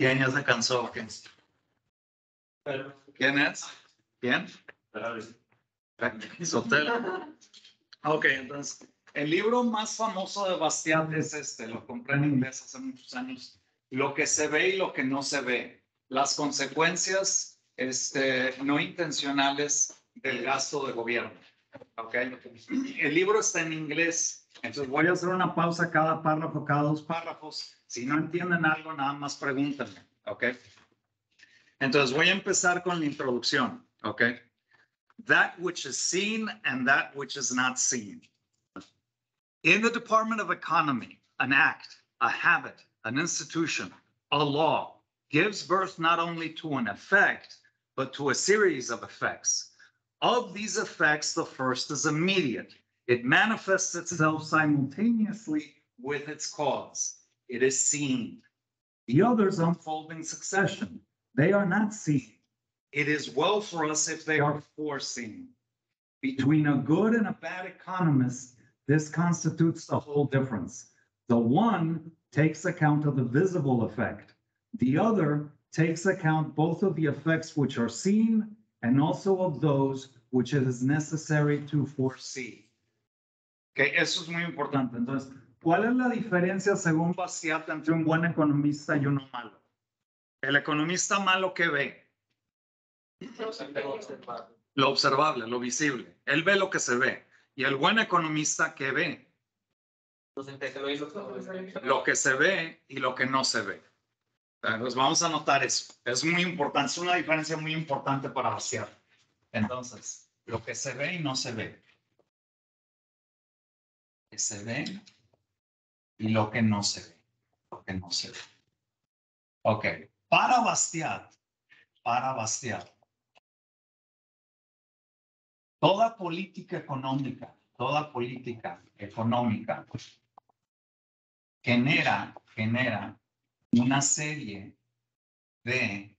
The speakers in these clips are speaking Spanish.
¿Quién ya se cansó? ¿Quién? ¿Quién es? ¿Quién? Sotelo. Ok, entonces, el libro más famoso de Bastiat es este, lo compré en inglés hace muchos años. Lo que se ve y lo que no se ve. Las consecuencias este, no intencionales del gasto de gobierno. Ok, el libro está en inglés, entonces voy a hacer una pausa cada párrafo, cada dos párrafos. Si no entienden algo, nada más pregúntenme. Ok, entonces voy a empezar con la introducción. Ok, that which is seen and that which is not seen. In the Department of Economy, an act, a habit, an institution, a law gives birth not only to an effect, but to a series of effects. Of these effects, the first is immediate. It manifests itself simultaneously with its cause. It is seen. The others unfold in succession. They are not seen. It is well for us if they are foreseen. Between a good and a bad economist, this constitutes the whole difference. The one takes account of the visible effect. The other takes account both of the effects which are seen and also of those which it is necessary to foresee. Okay, eso es muy importante. Entonces, ¿cuál es la diferencia según Bastiat entre un buen economista y uno malo? El economista malo que ve lo observable, lo visible. Él ve lo que se ve. Y el buen economista que ve lo que se ve y lo que no se ve. Entonces vamos a notar eso. Es muy importante, es una diferencia muy importante para vaciar. Entonces, lo que se ve y no se ve. Lo que se ve y lo que no se ve. Lo que no se ve. Ok, para Bastiat, para Bastiat, toda política económica, toda política económica genera, genera una serie de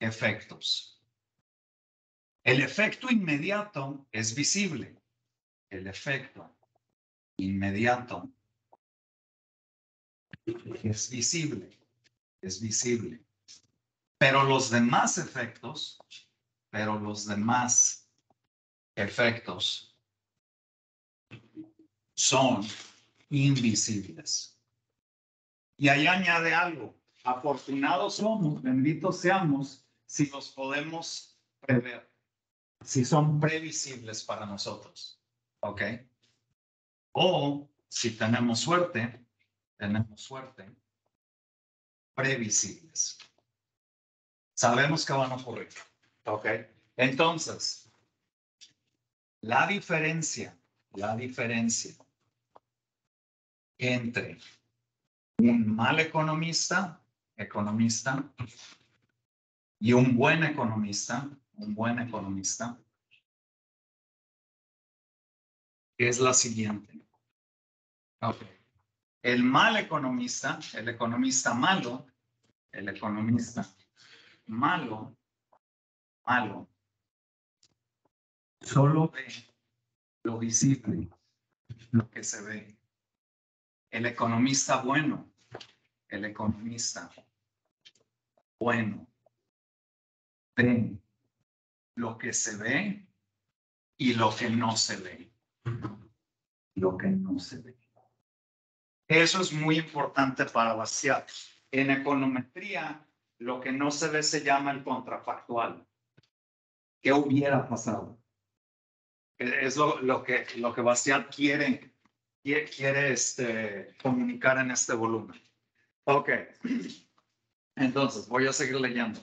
efectos. El efecto inmediato es visible. El efecto inmediato es visible. Es visible. Pero los demás efectos, pero los demás efectos son invisibles. Y ahí añade algo. Afortunados somos, benditos seamos, si los podemos prever, si son previsibles para nosotros. ¿Ok? O si tenemos suerte, tenemos suerte, previsibles. Sabemos que van a ocurrir. ¿Ok? Entonces, la diferencia, la diferencia entre un mal economista, economista, y un buen economista, un buen economista, es la siguiente. Okay. El mal economista, el economista malo, el economista malo, malo, solo ve lo visible, lo que se ve. El economista bueno, el economista bueno, ve lo que se ve y lo que no se ve. Lo que no se ve. Eso es muy importante para vaciar. En econometría, lo que no se ve se llama el contrafactual. ¿Qué hubiera pasado? Es lo, lo que, lo que Bastiat quiere quiere este, comunicar en este volumen. Ok. Entonces, voy a seguir leyendo.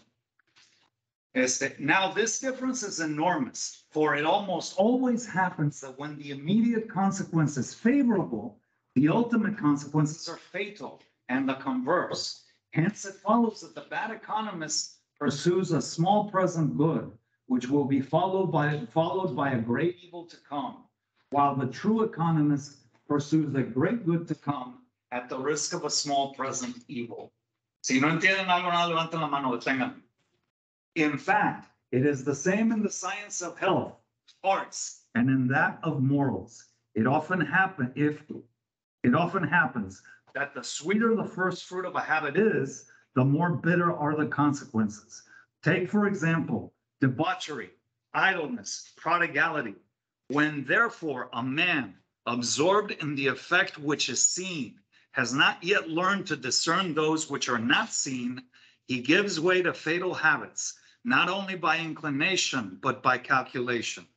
Este, now, this difference is enormous, for it almost always happens that when the immediate consequence is favorable, the ultimate consequences are fatal, and the converse. Hence, it follows that the bad economist pursues a small present good, which will be followed by, followed by a great evil to come, while the true economist pursues a great good to come at the risk of a small present evil. Si no entienden algo, nada, levanten la mano, detengan. In fact, it is the same in the science of health, arts, and in that of morals. It often happen if it often happens that the sweeter the first fruit of a habit is, the more bitter are the consequences. Take, for example, debauchery, idleness, prodigality. When therefore a man absorbed in the effect which is seen has not yet learned to discern those which are not seen, he gives way to fatal habits, not only by inclination, but by calculation.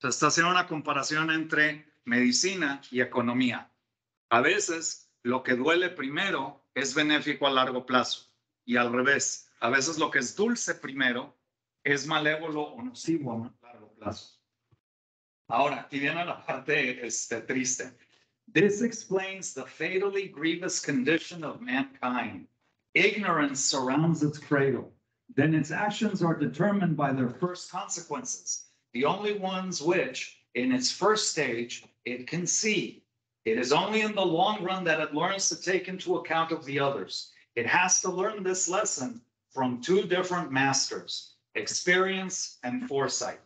Se está haciendo una comparación entre medicina y economía. A veces lo que duele primero es benéfico a largo plazo y al revés. A veces lo que es dulce primero es malévolo o nocivo a largo plazo. Ahora, aquí viene la parte este, triste. This explains the fatally grievous condition of mankind. Ignorance surrounds its cradle. Then its actions are determined by their first consequences, the only ones which, in its first stage, it can see. It is only in the long run that it learns to take into account of the others. It has to learn this lesson from two different masters, experience and foresight.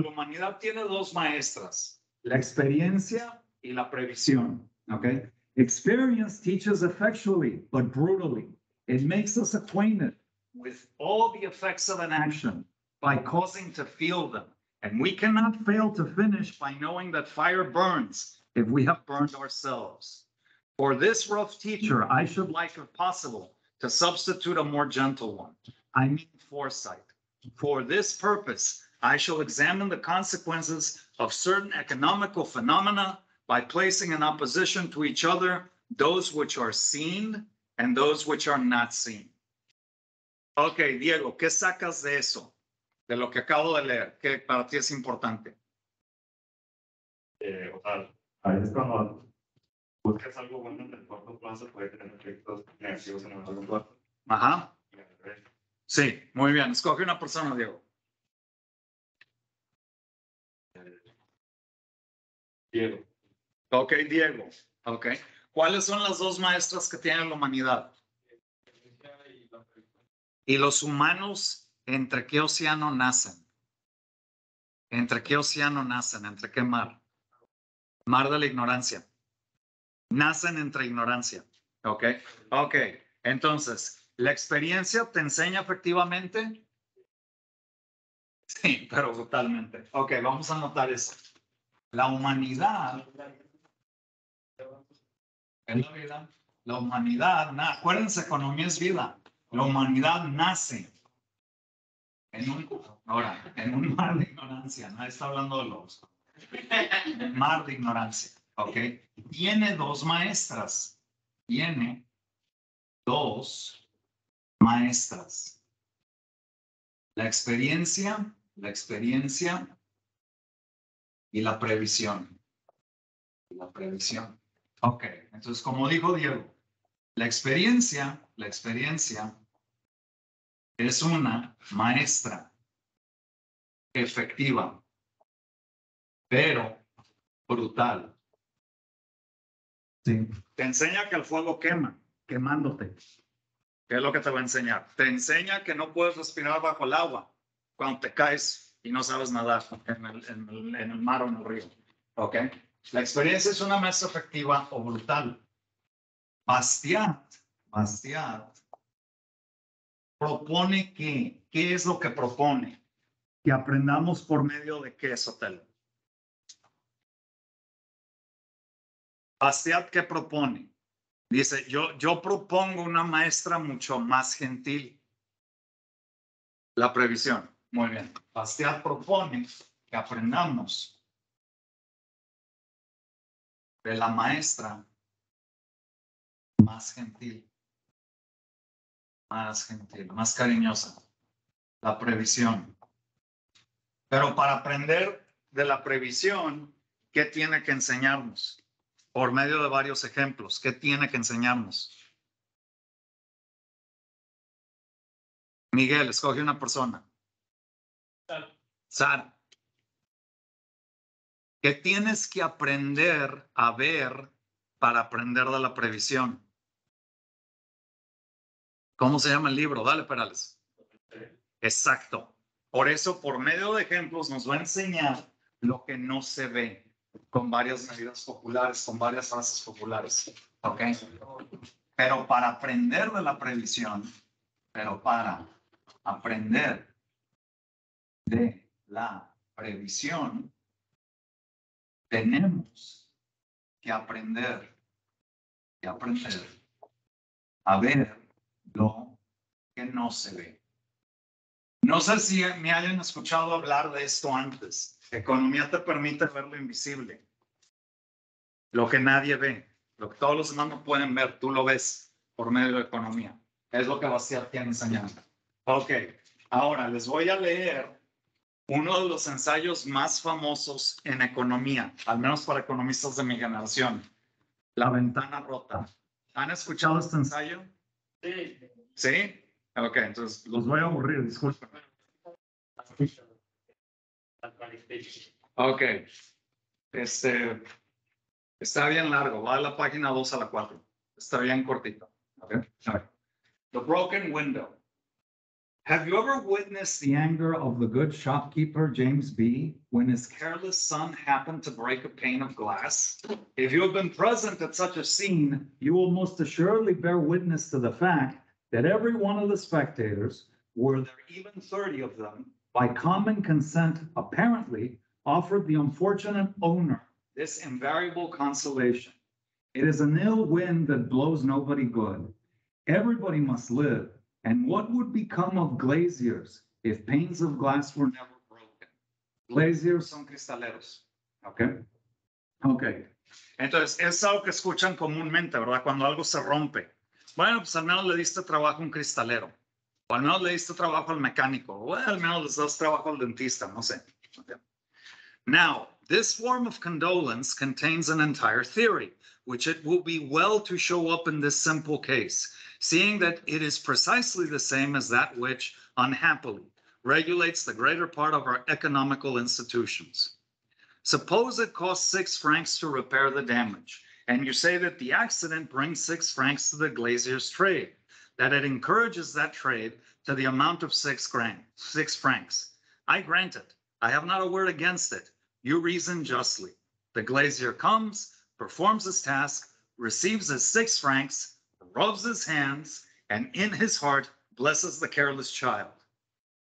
La humanidad tiene dos maestras, la experiencia y la previsión. Okay? Experience teaches effectually, but brutally. It makes us acquainted with all the effects of an action by causing to feel them. And we cannot fail to finish by knowing that fire burns if we have burned ourselves. For this rough teacher, I should like, if possible, to substitute a more gentle one. I mean foresight. For this purpose, I shall examine the consequences of certain economical phenomena by placing in opposition to each other those which are seen and those which are not seen. Ok, Diego, ¿qué sacas de eso? De lo que acabo de leer, que para ti es importante. Eh, o sea, a veces cuando buscas algo bueno en el corto plazo puede tener efectos negativos en el largo plazo. Ajá. Y al revés. Sí, muy bien. Escoge una persona, Diego. Diego, Ok, Diego. Ok. ¿Cuáles son las dos maestras que tiene la humanidad? ¿Y los humanos entre qué océano nacen? ¿Entre qué océano nacen? ¿Entre qué mar? Mar de la ignorancia. Nacen entre ignorancia. ¿Ok? Ok. Entonces, ¿la experiencia te enseña efectivamente? Sí, pero totalmente. Ok, vamos a anotar eso. La humanidad es la vida. La humanidad, acuérdense, economía es vida. La humanidad nace en un, ahora, en un mar de ignorancia. Nadie está hablando de los. Mar de ignorancia, ¿ok? Tiene dos maestras. Tiene dos maestras. La experiencia, la experiencia y la previsión. La previsión. Ok, entonces como dijo Diego, la experiencia, la experiencia es una maestra efectiva, pero brutal. Sí. Te enseña que el fuego quema, quemándote. ¿Qué es lo que te va a enseñar? Te enseña que no puedes respirar bajo el agua cuando te caes y no sabes nadar en el, en el- en el mar o en el río. ¿Ok? La experiencia es una maestra efectiva o brutal. Bastiat, Bastiat propone que, ¿qué es lo que propone? Que aprendamos por medio de qué, Sotelo. Bastiat, ¿qué propone? Dice, yo, yo propongo una maestra mucho más gentil. La previsión. Muy bien. Bastiat propone que aprendamos de la maestra más gentil, más gentil, más cariñosa, la previsión. Pero para aprender de la previsión, ¿qué tiene que enseñarnos? Por medio de varios ejemplos, ¿qué tiene que enseñarnos? Miguel, escoge una persona. Sara. ¿Qué tienes que aprender a ver para aprender de la previsión? ¿Cómo se llama el libro? Dale, Perales. Exacto. Por eso, por medio de ejemplos, nos va a enseñar lo que no se ve con varias medidas populares, con varias frases populares. ¿Ok? Pero para aprender de la previsión, pero para aprender de la previsión, tenemos que aprender, que aprender a ver lo que no se ve. No sé si me hayan escuchado hablar de esto antes. Economía te permite ver lo invisible, lo que nadie ve, lo que todos los demás no pueden ver, tú lo ves por medio de economía. Es lo que Bastiat tiene enseñando. Ok, ahora les voy a leer uno de los ensayos más famosos en economía, al menos para economistas de mi generación, La ventana rota. ¿Han escuchado este ensayo? Sí. ¿Sí? Ok, entonces los voy a aburrir, disculpen. Ok. Este, está bien largo, va de la página 2 a la 4. Está bien cortito. Okay. A ver. The broken window. Have you ever witnessed the anger of the good shopkeeper, James B., when his careless son happened to break a pane of glass? If you have been present at such a scene, you will most assuredly bear witness to the fact that every one of the spectators, were there even 30 of them, by common consent, apparently offered the unfortunate owner this invariable consolation. It is an ill wind that blows nobody good. Everybody must live. And what would become of glaziers if panes of glass were never broken? Glaziers son cristaleros. Okay. Ok. Entonces, es algo que escuchan comúnmente, ¿verdad? Cuando algo se rompe. Bueno, pues al menos le diste trabajo a un cristalero. O al menos le diste trabajo al mecánico. O al menos le das trabajo al dentista, no sé. Okay. Now, this form of condolence contains an entire theory, which it will be well to show up in this simple case, seeing that it is precisely the same as that which, unhappily, regulates the greater part of our economical institutions. Suppose it costs six francs to repair the damage, and you say that the accident brings six francs to the glazier's trade, that it encourages that trade to the amount of six, grand, six francs. I grant it. I have not a word against it. You reason justly. The glazier comes, performs his task, receives his six francs, rubs his hands, and in his heart blesses the careless child.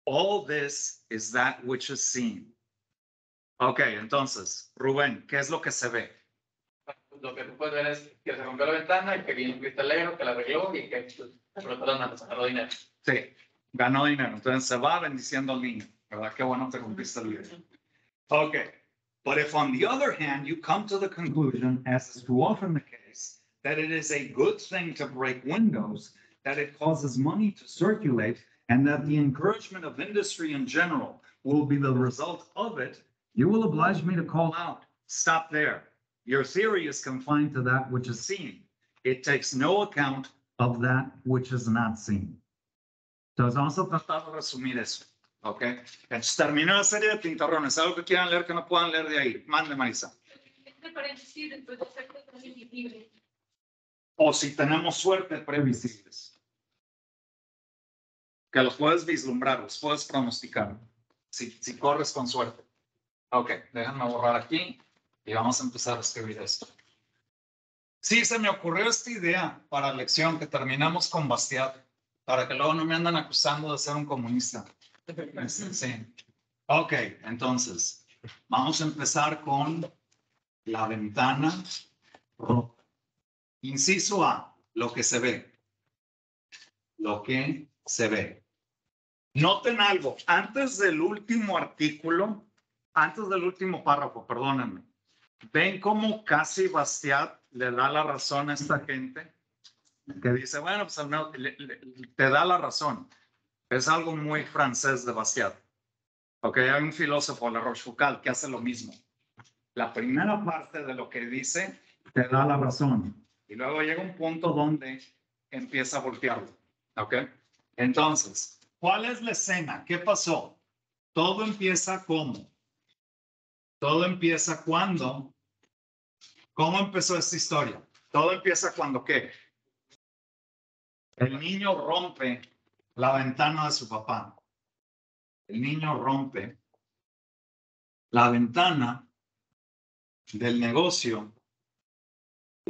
All this is that which is seen. Ok, entonces, Rubén, ¿qué es lo que se ve? Lo que tú puedes ver es que se rompió la ventana y que vino un cristalero que la arregló y que ganó dinero. Sí, ganó dinero. Entonces se va bendiciendo al niño, ¿verdad? Qué bueno te cumpliste el video. Okay, but if on the other hand, you come to the conclusion, as is too often the case, that it is a good thing to break windows, that it causes money to circulate, and that the encouragement of industry in general will be the result of it, you will oblige me to call out, stop there. Your theory is confined to that which is seen. It takes no account of that which is not seen. Entonces vamos a tratar de resumir eso. Ok. Entonces terminó la serie de pintarrones. ¿Algo que quieran leer que no puedan leer de ahí? Mande, Marisa. Después de hacer cosas invisibles. O si tenemos suerte, previsibles. Que los puedes vislumbrar, los puedes pronosticar. Si, si corres con suerte. Ok, déjenme borrar aquí y vamos a empezar a escribir esto. Sí, se me ocurrió esta idea para la lección que terminamos con Bastiat, para que luego no me andan acusando de ser un comunista. Sí. Ok, entonces, vamos a empezar con la ventana rota. Inciso A, lo que se ve. Lo que se ve. Noten algo, antes del último artículo, antes del último párrafo, perdónenme, ven cómo casi Bastiat le da la razón a esta gente que dice, bueno, pues le- le- te da la razón. Es algo muy francés de Bastiat. Ok, hay un filósofo, La Rochefoucauld, que hace lo mismo. La primera parte de lo que dice te da la razón. Y luego llega un punto donde empieza a voltearlo. Ok, entonces, ¿cuál es la escena? ¿Qué pasó? Todo empieza como. Todo empieza cuando. ¿Cómo empezó esta historia? Todo empieza cuando qué? El niño rompe la ventana de su papá. El niño rompe la ventana del negocio,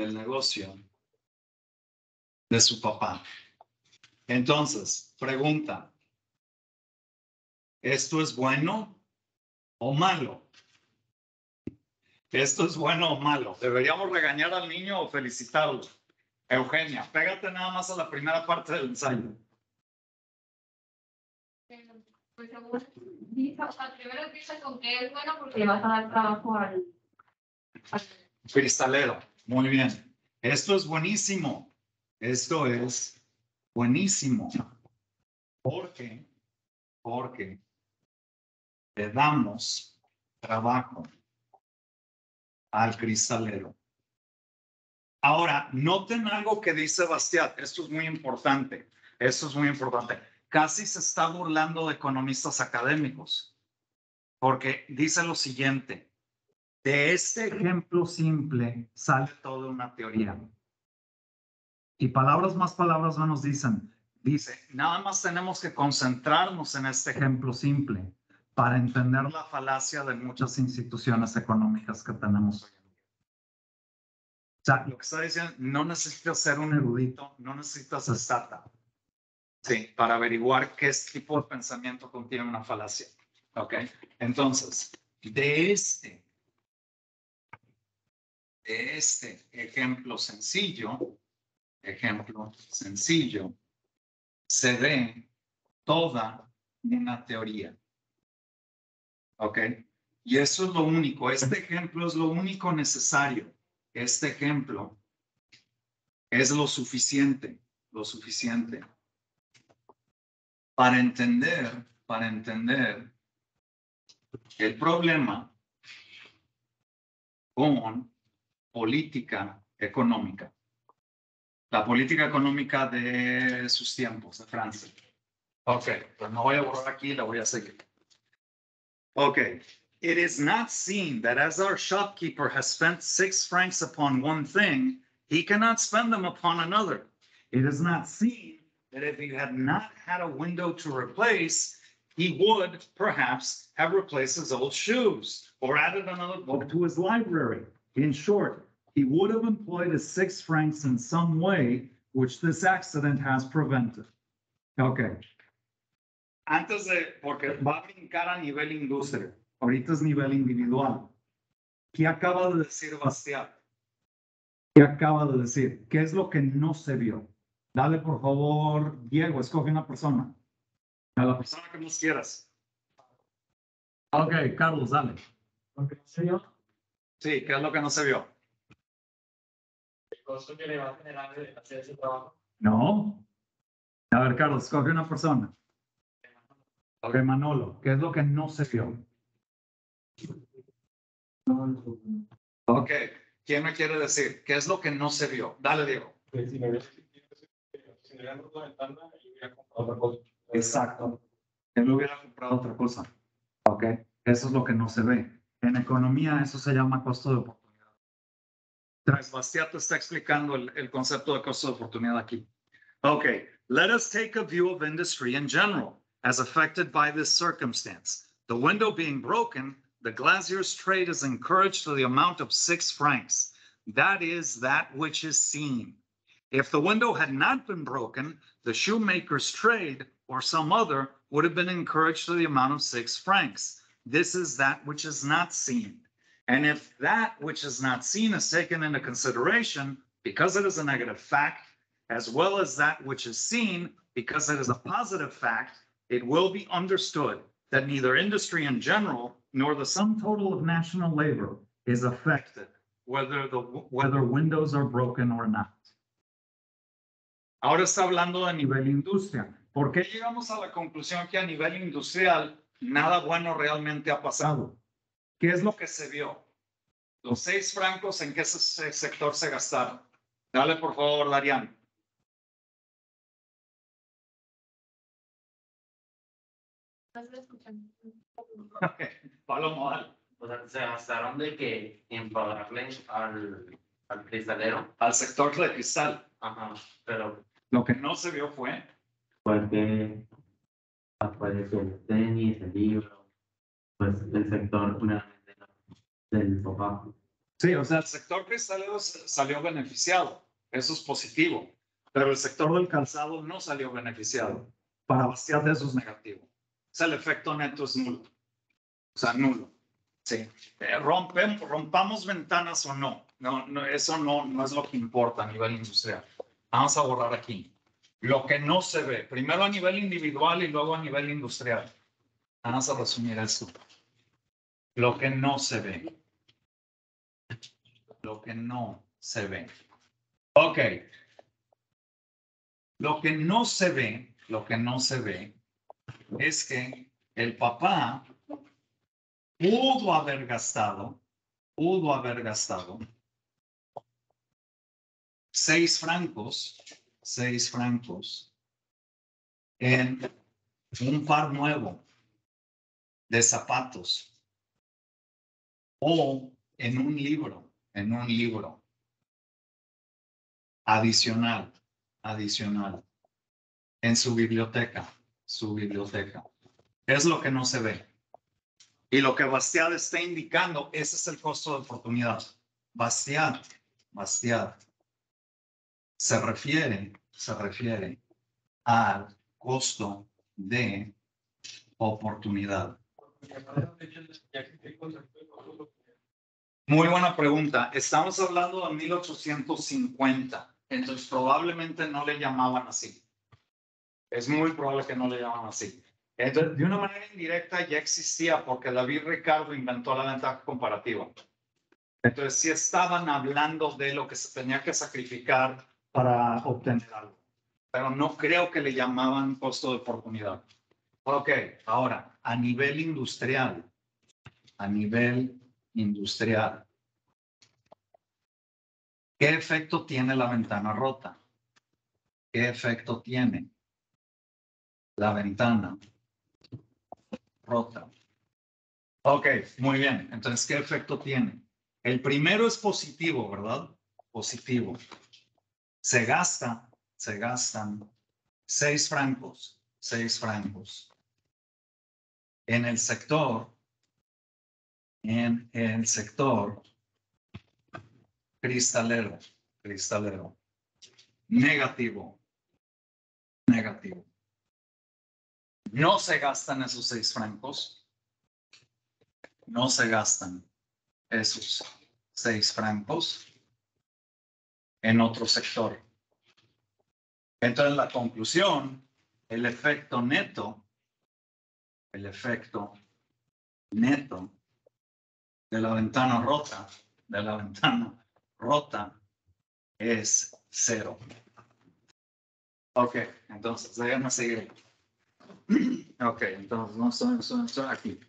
del negocio de su papá. Entonces, pregunta, ¿esto es bueno o malo? ¿Esto es bueno o malo? ¿Deberíamos regañar al niño o felicitarlo? Eugenia, pégate nada más a la primera parte del ensayo. Pues o sea, primero empieza con que es bueno porque le vas a dar trabajo al, al Cristalero, muy bien. Esto es buenísimo. Esto es buenísimo. ¿Por qué? Porque le damos trabajo al cristalero. Ahora, noten algo que dice Bastiat. Esto es muy importante. Esto es muy importante. Casi se está burlando de economistas académicos, porque dice lo siguiente. De este ejemplo simple sale toda una teoría. Y palabras más, palabras menos dicen, dice, nada más tenemos que concentrarnos en este ejemplo simple para entender la falacia de muchas instituciones económicas que tenemos hoy en día. O sea, lo que está diciendo, no necesitas ser un erudito, no necesitas estar Sí, para averiguar qué tipo de pensamiento contiene una falacia. ¿Ok? Entonces, de este de este ejemplo sencillo, ejemplo sencillo, se ve toda una teoría. ¿Ok? Y eso es lo único. Este ejemplo es lo único necesario. Este ejemplo es lo suficiente, lo suficiente para entender, para entender el problema con política económica. La política económica de sus tiempos, de Francia. Ok, pues no voy a borrar aquí, la voy a seguir. Ok. It is not seen that as our shopkeeper has spent six francs upon one thing, he cannot spend them upon another. It is not seen that if he had not had a window to replace, he would perhaps have replaced his old shoes or added another book to his library. In short, he would have employed his six francs in some way which this accident has prevented. Okay. Antes de, porque va a brincar a nivel industria, ahorita es nivel individual. ¿Qué acaba de decir Bastián? ¿Qué acaba de decir? ¿Qué es lo que no se vio? Dale, por favor, Diego, escoge una persona. A la persona que más quieras. Ok, Carlos, dale. Sí, ¿qué es lo que no se vio? El costo que le va a generar hacer ese trabajo. No. A ver, Carlos, escoge una persona. Ok, Manolo, ¿qué es lo que no se vio? Ok, ¿quién me quiere decir? ¿Qué es lo que no se vio? Dale, Diego. Si me hubieran roto la ventana, yo hubiera comprado otra cosa. Exacto. Él hubiera comprado otra cosa. Ok, eso es lo que no se ve. En economía eso se llama costo de oportunidad. Tras Bastiat está explicando el, el concepto de costo de oportunidad aquí. Okay, let us take a view of industry in general as affected by this circumstance. The window being broken, the glazier's trade is encouraged to the amount of six francs. That is that which is seen. If the window had not been broken, the shoemaker's trade or some other would have been encouraged to the amount of six francs. This is that which is not seen. And if that which is not seen is taken into consideration, because it is a negative fact, as well as that which is seen, because it is a positive fact, it will be understood that neither industry in general nor the sum total of national labor is affected, whether the, whether windows are broken or not. Ahora está hablando a nivel industria. ¿Por qué llegamos a la conclusión que a nivel industrial nada bueno realmente ha pasado? ¿Qué es lo que se vio? Los seis francos, ¿en qué se- sector se gastaron? Dale, por favor, Darian. No se lo escuchan. Palomo, dale. O sea, se gastaron de que en pagarle al, al cristalero. Al sector de cristal. Ajá, pero Lo que no se vio fue porque apareció el tenis, el libro, pues el sector del papá. Sí, o sea, el sector cristalero salió beneficiado. Eso es positivo. pero el sector del calzado no salió beneficiado. Para Bastiat eso es negativo. O sea, el efecto neto es nulo. O sea, nulo. Sí. Eh, rompen, rompamos ventanas o no. No, no, eso no, no es lo que importa a nivel industrial. Vamos a borrar aquí. Lo que no se ve, primero a nivel individual y luego a nivel industrial. Vamos a resumir esto. Lo que no se ve. Lo que no se ve. Ok. Lo que no se ve, lo que no se ve, es que el papá pudo haber gastado, pudo haber gastado seis francos, seis francos en un par nuevo de zapatos o en un libro, en un libro adicional, adicional en su biblioteca, su biblioteca. Es lo que no se ve. Y lo que Bastiat está indicando, ese es el costo de oportunidad. Bastiat, Bastiat, se refiere, se refiere al costo de oportunidad. Muy buena pregunta. Estamos hablando de 1850, entonces probablemente no le llamaban así. Es muy probable que no le llamaban así. Entonces, de una manera indirecta ya existía porque David Ricardo inventó la ventaja comparativa. Entonces, sí estaban hablando de lo que se tenía que sacrificar para obtener algo, pero no creo que le llamaban costo de oportunidad. Ok, ahora, a nivel industrial, a nivel industrial, ¿qué efecto tiene la ventana rota? ¿Qué efecto tiene la ventana rota? Ok, muy bien. Entonces, ¿qué efecto tiene? El primero es positivo, ¿verdad? Positivo. Se gasta, se gastan seis francos, seis francos en el sector, en el sector cristalero, cristalero, negativo, negativo. No se gastan esos seis francos, no se gastan esos seis francos en otro sector. Entonces, la conclusión, el efecto neto, el efecto neto de la ventana rota, de la ventana rota, es cero. Ok, entonces, déjenme seguir. Ok, entonces, no son, son aquí.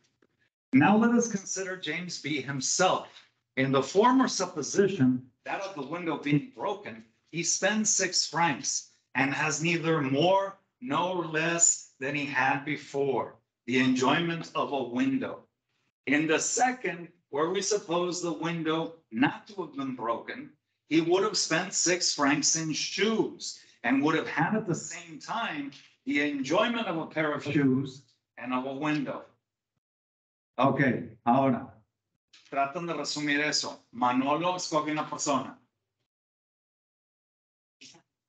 Now let us consider James B. himself. In the former supposition, that of the window being broken, he spends six francs and has neither more nor less than he had before, the enjoyment of a window. In the second, where we suppose the window not to have been broken, he would have spent six francs in shoes and would have had at the same time the enjoyment of a pair of shoes and of a window. Ok, ahora, tratan de resumir eso. Manolo escoge una persona.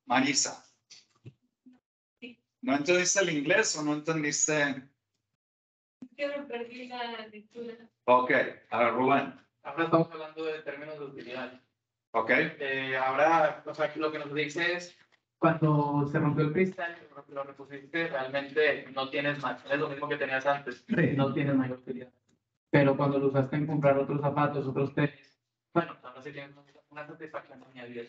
Marisa. ¿No entendiste el inglés o no entendiste? Que me perdí la lectura. Ok, a ver, Rubén. Ahora estamos hablando de términos de utilidad. Ok, Eh, ahora, o sea, lo que nos dice es, cuando se rompió el cristal, lo- lo repusiste, realmente no tienes más, es lo mismo que tenías antes, no tienes mayor utilidad. Pero cuando lo usaste en comprar otros zapatos, otros tenis, bueno, ahora una- una satisfacción añadida.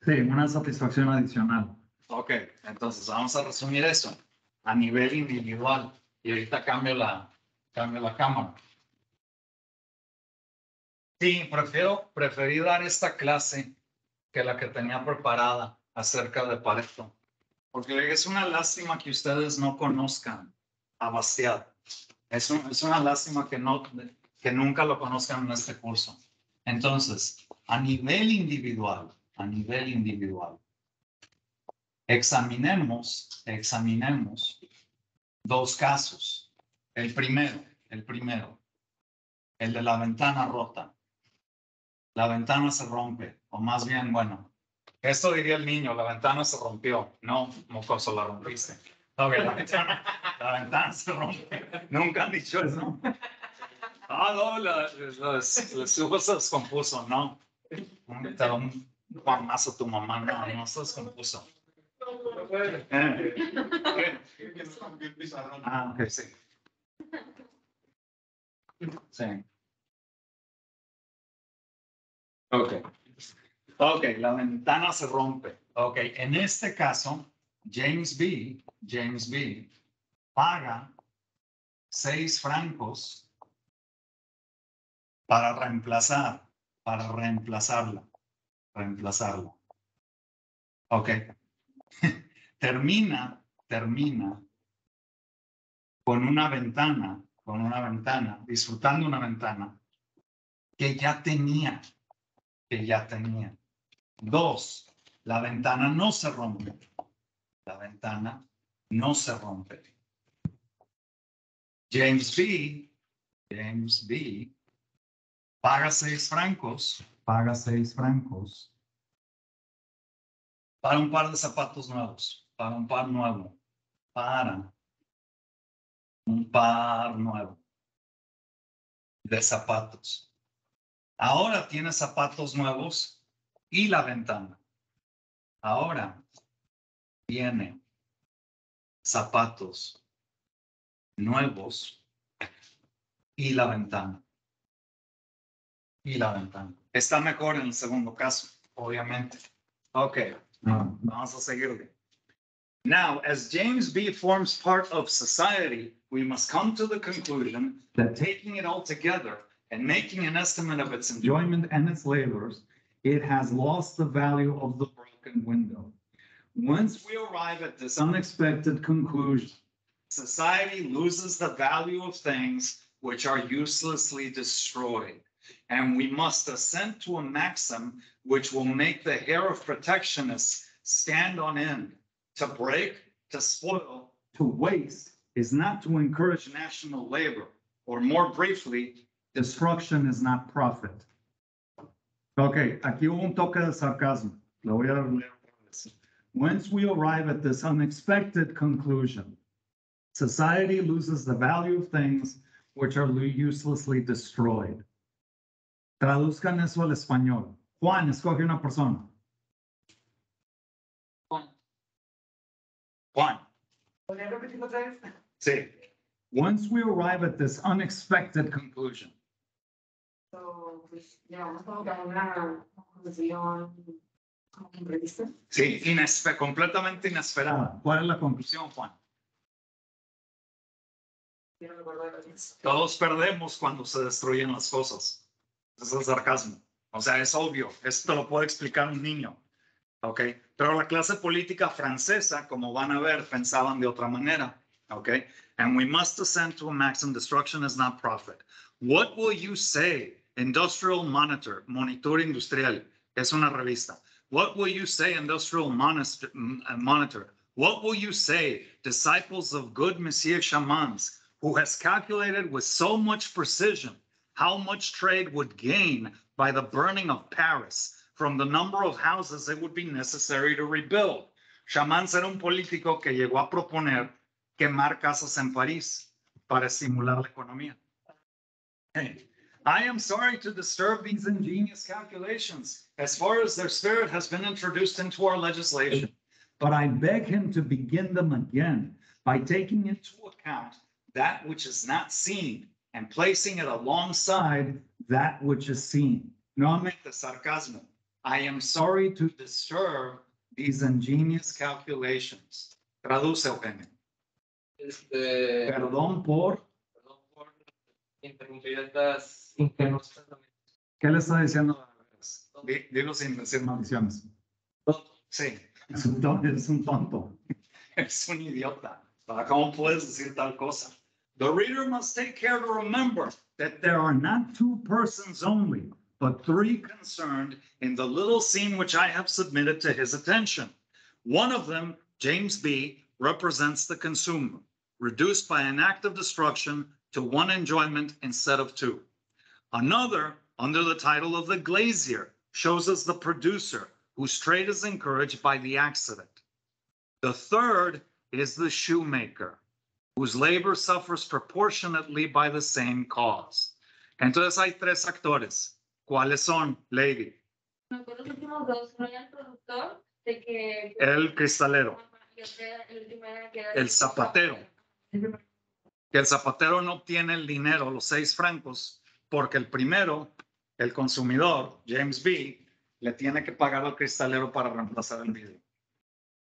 sí, una satisfacción adicional. Ok, entonces vamos a resumir eso a nivel individual. Y ahorita cambio la, cambio la cámara. Sí, prefiero, preferí dar esta clase que la que tenía preparada acerca de Pareto. Porque es una lástima que ustedes no conozcan a Bastiat. Es, un- es una lástima que, no, que nunca lo conozcan en este curso. Entonces, a nivel individual, a nivel individual, examinemos, examinemos dos casos. El primero, el primero, el de la ventana rota. La ventana se rompe, o más bien, bueno, Esto diría el niño, la ventana se rompió. No, mocoso, la rompiste. Ok, la ventana, la ventana se rompe. Nunca han dicho eso. Ah, no, la, hijos se descompuso, no. Te da un guamazo tu mamá, no, no se descompuso. Eh, Ah, ok, sí. Sí. Ok. Ok, la ventana se rompe. Ok, en este caso, James B, James B, paga seis francos para reemplazar, para reemplazarla, reemplazarla. Ok. termina, termina con una ventana, con una ventana, disfrutando una ventana que ya tenía, que ya tenía. Dos, la ventana no se rompe. La ventana no se rompe. James B, James B, paga seis francos, paga seis francos para un par de zapatos nuevos, para un par nuevo, para un par nuevo de zapatos. Ahora tiene zapatos nuevos y la ventana. Ahora tiene zapatos nuevos y la ventana. Y la ventana. Está mejor en el segundo caso, obviamente. Ok, no, vamos a seguirle. Now, as James B forms part of society, we must come to the conclusion that taking it all together and making an estimate of its enjoyment and its labors, it has lost the value of the broken window. Once we arrive at this unexpected conclusion, society loses the value of things which are uselessly destroyed. And we must assent to a maxim which will make the hair of protectionists stand on end. To break, to spoil, to waste is not to encourage national labor, or more briefly, destruction is not profit. Ok, aquí hubo un toque de sarcasmo. Lo voy a leer. Once we arrive at this unexpected conclusion, society loses the value of things which are uselessly destroyed. Traduzcan eso al español. Juan, escoge una persona. Juan. Sí. Once we arrive at this unexpected conclusion, So, pues, sí, inespe- completamente inesperada. ¿Cuál es la conclusión, Juan? Todos perdemos cuando se destruyen las cosas. Es el sarcasmo. O sea, es obvio. Esto lo puede explicar un niño. ¿Ok? Pero la clase política francesa, como van a ver, pensaban de otra manera. ¿Ok? And we must assent to a maxim destruction is not profit. What will you say? Industrial Monitor, Monitor Industrial, es una revista. What will you say, Industrial Monist- Monitor? What will you say, disciples of good Monsieur Chamans, who has calculated with so much precision how much trade would gain by the burning of Paris from the number of houses it would be necessary to rebuild? Chamans era un político que llegó a proponer quemar casas en París para estimular la economía. Hey, I am sorry to disturb these ingenious calculations as far as their spirit has been introduced into our legislation. But I beg him to begin them again by taking into account that which is not seen and placing it alongside that which is seen. Nuevamente, sarcasmo. I am sorry to disturb these ingenious calculations. Traduce, Eugenio. Este, Perdón por. Perdón por interrumpir estas ingenuos ¿Qué le está diciendo? Di- Dilo sin decir maldiciones. Sí. Es un tonto. Es un tonto. Es un idiota. ¿Para ¿Cómo puedes decir tal cosa? The reader must take care to remember that there are not two persons only, but three concerned in the little scene which I have submitted to his attention. One of them, James B., represents the consumer, reduced by an act of destruction to one enjoyment instead of two. Another, under the title of the glazier, shows us the producer, whose trade is encouraged by the accident. The third is the shoemaker, whose labor suffers proportionately by the same cause. Entonces hay tres actores. ¿Cuáles son, Lady? Los últimos dos, era el productor, de que... El cristalero. El último era que era El zapatero. Que el zapatero no obtiene el dinero, los seis francos, porque el primero, el consumidor, James B., le tiene que pagar al cristalero para reemplazar el vidrio.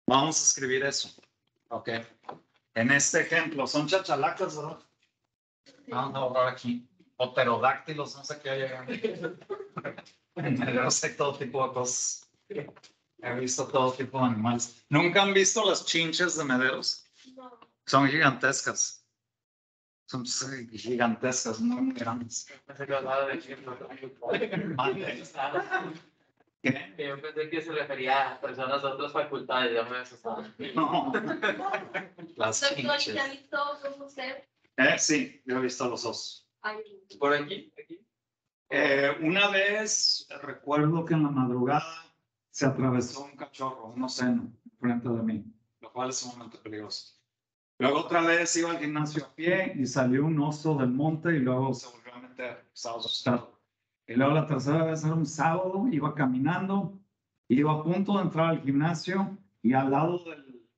Vamos a escribir eso. Ok. En este ejemplo, son chachalacas, ¿verdad? Vamos a borrar aquí. O pterodáctilos, no sé qué hay Yo sé todo tipo de cosas. He visto todo tipo de animales. ¿Nunca han visto las chinches de mederos? No, Son gigantescas. Son gigantescas, muy grandes. ¿Qué? Que Yo pensé que se refería a personas de otras facultades, ya me asustaba. No. Las Doctor, ¿y chinches. te ha visto cómo usted? Eh, sí, yo he visto los osos. Ay, ¿Por aquí? ¿Aquí? Eh, una vez recuerdo que en la madrugada se atravesó un cachorro, un oceno, frente de mí, lo cual es sumamente peligroso. Luego otra vez iba al gimnasio a pie y salió un oso del monte y luego se volvió a meter, estaba asustado. Y luego la tercera vez era un sábado, iba caminando, iba a punto de entrar al gimnasio y al lado del,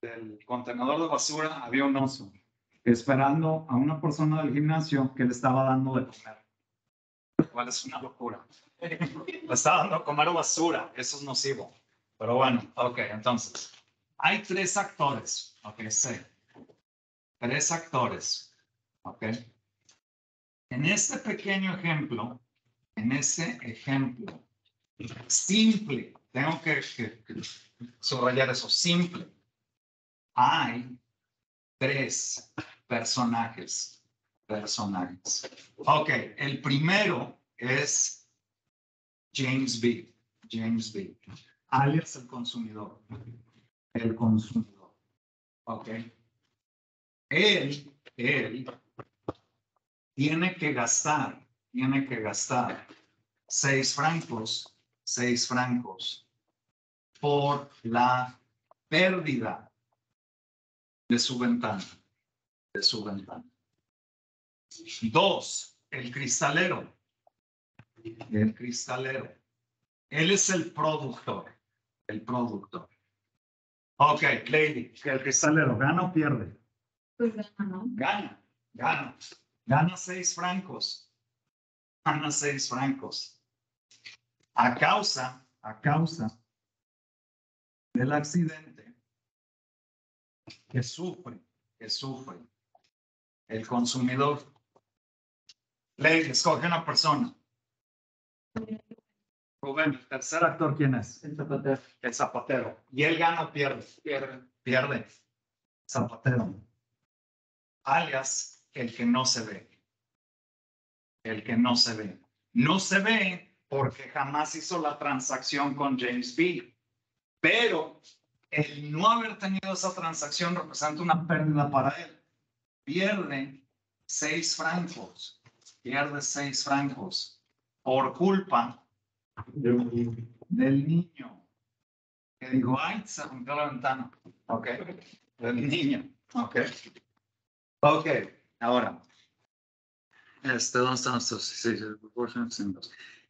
del contenedor de basura había un oso, esperando a una persona del gimnasio que le estaba dando de comer lo cual es una locura. Le está dando a comer basura, eso es nocivo. Pero bueno, ok, entonces, hay tres actores, ok, sé. Tres actores, ok. En este pequeño ejemplo, en ese ejemplo, simple, tengo que, subrayar eso, simple. Hay tres personajes, personajes. Ok, el primero es James B. James B. Alias el consumidor. El consumidor. Ok. Él, él tiene que gastar, tiene que gastar seis francos, seis francos por la pérdida de su ventana, de su ventana. Dos, el cristalero. El cristalero. Él es el productor. El productor. Ok, Lady, el cristalero gana o pierde. Pues gana, ¿no? Gana, gana. Gana seis francos. Gana seis francos. A causa, a causa del accidente que sufre, que sufre el consumidor. Ley, escoge una persona. Rubén, el tercer actor, ¿quién es? El zapatero. El zapatero. ¿Y él gana o pierde? Pierde. Pierde. Zapatero. Alias, el que no se ve. El que no se ve. No se ve porque jamás hizo la transacción con James B. Pero el no haber tenido esa transacción representa una pérdida para él. Pierde seis francos. Pierde seis francos por culpa del niño que dijo, ay, se rompió la ventana. Ok. Del niño. Ok. Ok. Ahora. Este, ¿dónde están estos? Sí.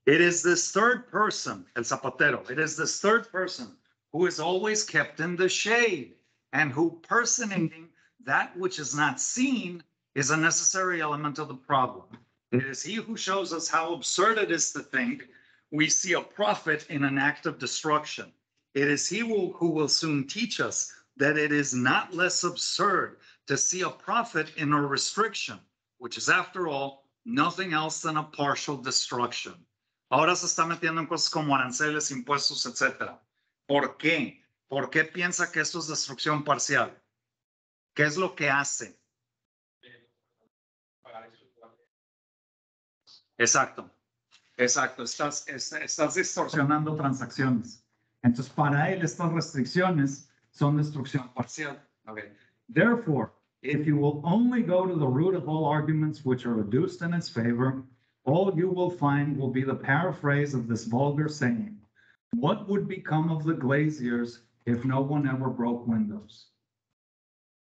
It is this third person, el zapatero. It is this third person who is always kept in the shade and who personating that which is not seen is a necessary element of the problem. It is he who shows us how absurd it is to think we see a prophet in an act of destruction. It is he who will soon teach us that it is not less absurd to see a prophet in a restriction, which is, after all, nothing else than a partial destruction. Ahora se está metiendo en cosas como aranceles, impuestos, etcétera. ¿Por qué? ¿Por qué piensa que esto es destrucción parcial? ¿Qué es lo que hace? Exacto. Exacto, estás, es- estás distorsionando transacciones. Entonces, para él, estas restricciones son destrucción parcial. Okay. Therefore, if you will only go to the root of all arguments which are reduced in its favor, all you will find will be the paraphrase of this vulgar saying. What would become of the glaziers if no one ever broke windows?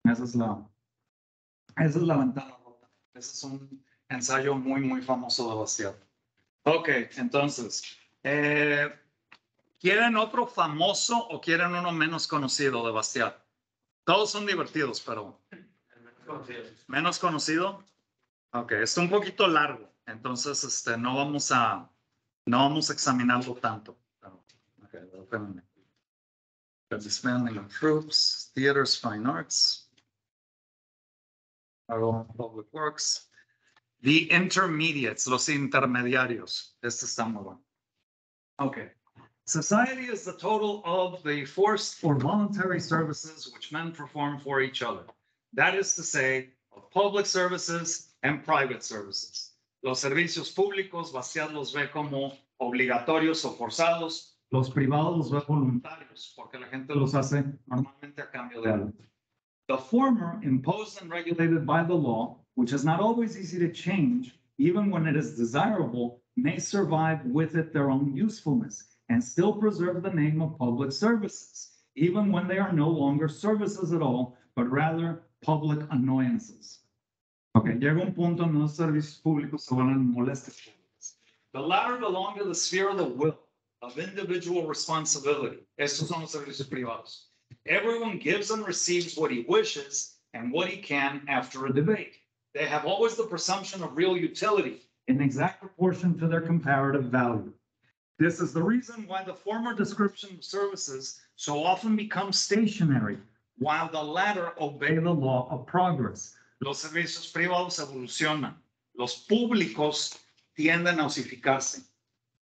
Esa es la, esa es la ventana rota. Ese es un ensayo muy, muy famoso de Bastiat. Ok, entonces, eh, ¿quieren otro famoso o quieren uno menos conocido de Bastiat? Todos son divertidos, pero menos conocido. Ok, está un poquito largo, entonces este, no vamos a, no vamos a examinarlo tanto. Ok. Disbanding of troops, theaters, fine arts. Public Works. The intermediates, los intermediarios. Este está muy bueno. Okay. Society is the total of the forced or voluntary services which men perform for each other. That is to say, of public services and private services. Los servicios públicos, Bastiat los ve como obligatorios o forzados. Los privados los ve voluntarios, porque la gente los hace normalmente a cambio de algo. The former, imposed and regulated by the law, which is not always easy to change, even when it is desirable, may survive with it their own usefulness and still preserve the name of public services, even when they are no longer services at all, but rather public annoyances. Ok, llega un punto en los servicios públicos se vuelven molestias públicas. The latter belong to the sphere of the will, of individual responsibility. Estos son los servicios privados. Everyone gives and receives what he wishes and what he can after a debate. They have always the presumption of real utility in exact proportion to their comparative value. This is the reason why the former description of services so often becomes stationary, while the latter obey the law of progress. Los servicios privados evolucionan. Los públicos tienden a osificarse.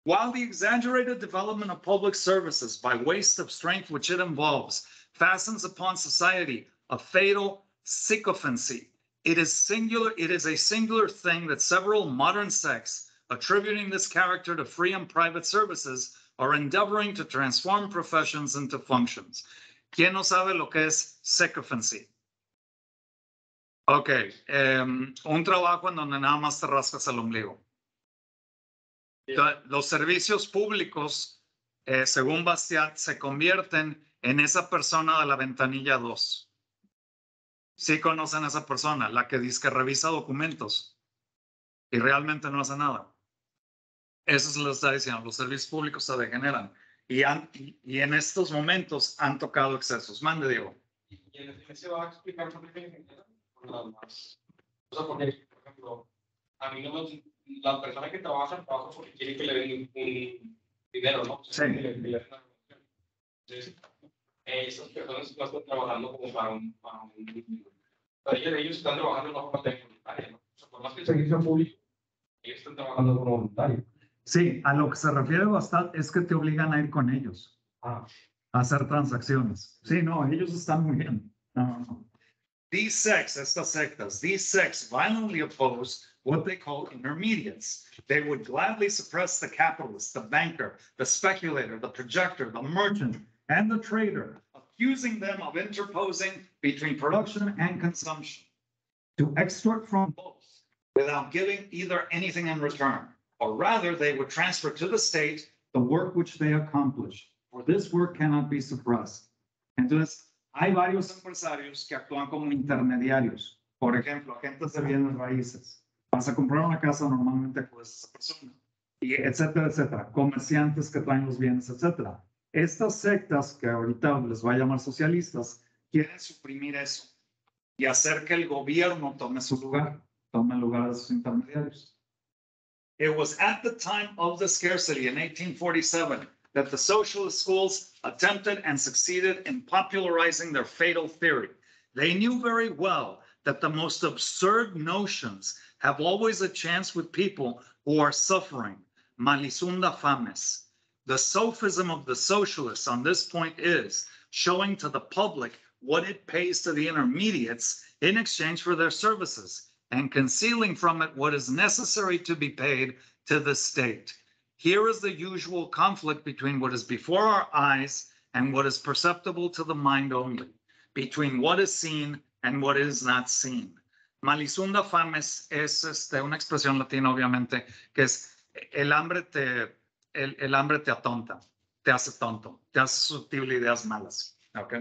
While the exaggerated development of public services by waste of strength which it involves fastens upon society a fatal sycophancy, it is singular, it is a singular thing that several modern sects attributing this character to free and private services are endeavoring to transform professions into functions. ¿Quién no sabe lo que es sycophancy? Ok, em, un trabajo en donde nada más te rascas el ombligo. Entonces, Los servicios públicos, eh, según Bastiat, se convierten en esa persona de la ventanilla 2. Sí conocen a esa persona, la que dice que revisa documentos y realmente no hace nada. Eso se lo está diciendo, los servicios públicos se degeneran y, han- y, en estos momentos han tocado excesos. Mande, Diego. Y en el se va a explicar por qué por nada más. O sea, porque, por ejemplo, a mí no me, la persona que trabaja, trabaja porque quiere que le den un, dinero, ¿no? O sea, Sí. que le- que le den. Entonces, eh, esas personas no están trabajando como para un, para un para ellos, ellos están trabajando de una forma también voluntaria, ¿no? O sea, por más que el servicio público, ellos están trabajando como voluntario. Sí, a lo que se refiere Bastat es que te obligan a ir con ellos Ah, a hacer transacciones. Sí, no, ellos están muy bien. No. These sects, estas sectas, these sects violently oppose what they call intermediates. They would gladly suppress the capitalist, the banker, the speculator, the projector, the merchant, and the trader, accusing them of interposing between production and consumption to extort from both without giving either anything in return, or rather they would transfer to the state the work which they accomplish, for this work cannot be suppressed. Entonces, hay varios empresarios que actúan como intermediarios. Por ejemplo, agentes de bienes raíces. Vas a comprar una casa, normalmente acudes a esa persona. Y etcétera, etcétera. Comerciantes que traen los bienes, etcétera. Estas sectas, que ahorita les voy a llamar socialistas, quieren suprimir eso y hacer que el gobierno tome su lugar, tome el lugar de sus intermediarios. It was at the time of the scarcity in 1847 that the socialist schools attempted and succeeded in popularizing their fatal theory. They knew very well that the most absurd notions have always a chance with people who are suffering. Malisunda fames. The sophism of the socialists on this point is showing to the public what it pays to the intermediates in exchange for their services and concealing from it what is necessary to be paid to the state. Here is the usual conflict between what is before our eyes and what is perceptible to the mind only, between what is seen and what is not seen. Malisunda fames es este, una expresión latina, obviamente, que es el hambre te, el, el hambre te atonta, te hace tonto, te hace susceptible ideas malas. ¿ok?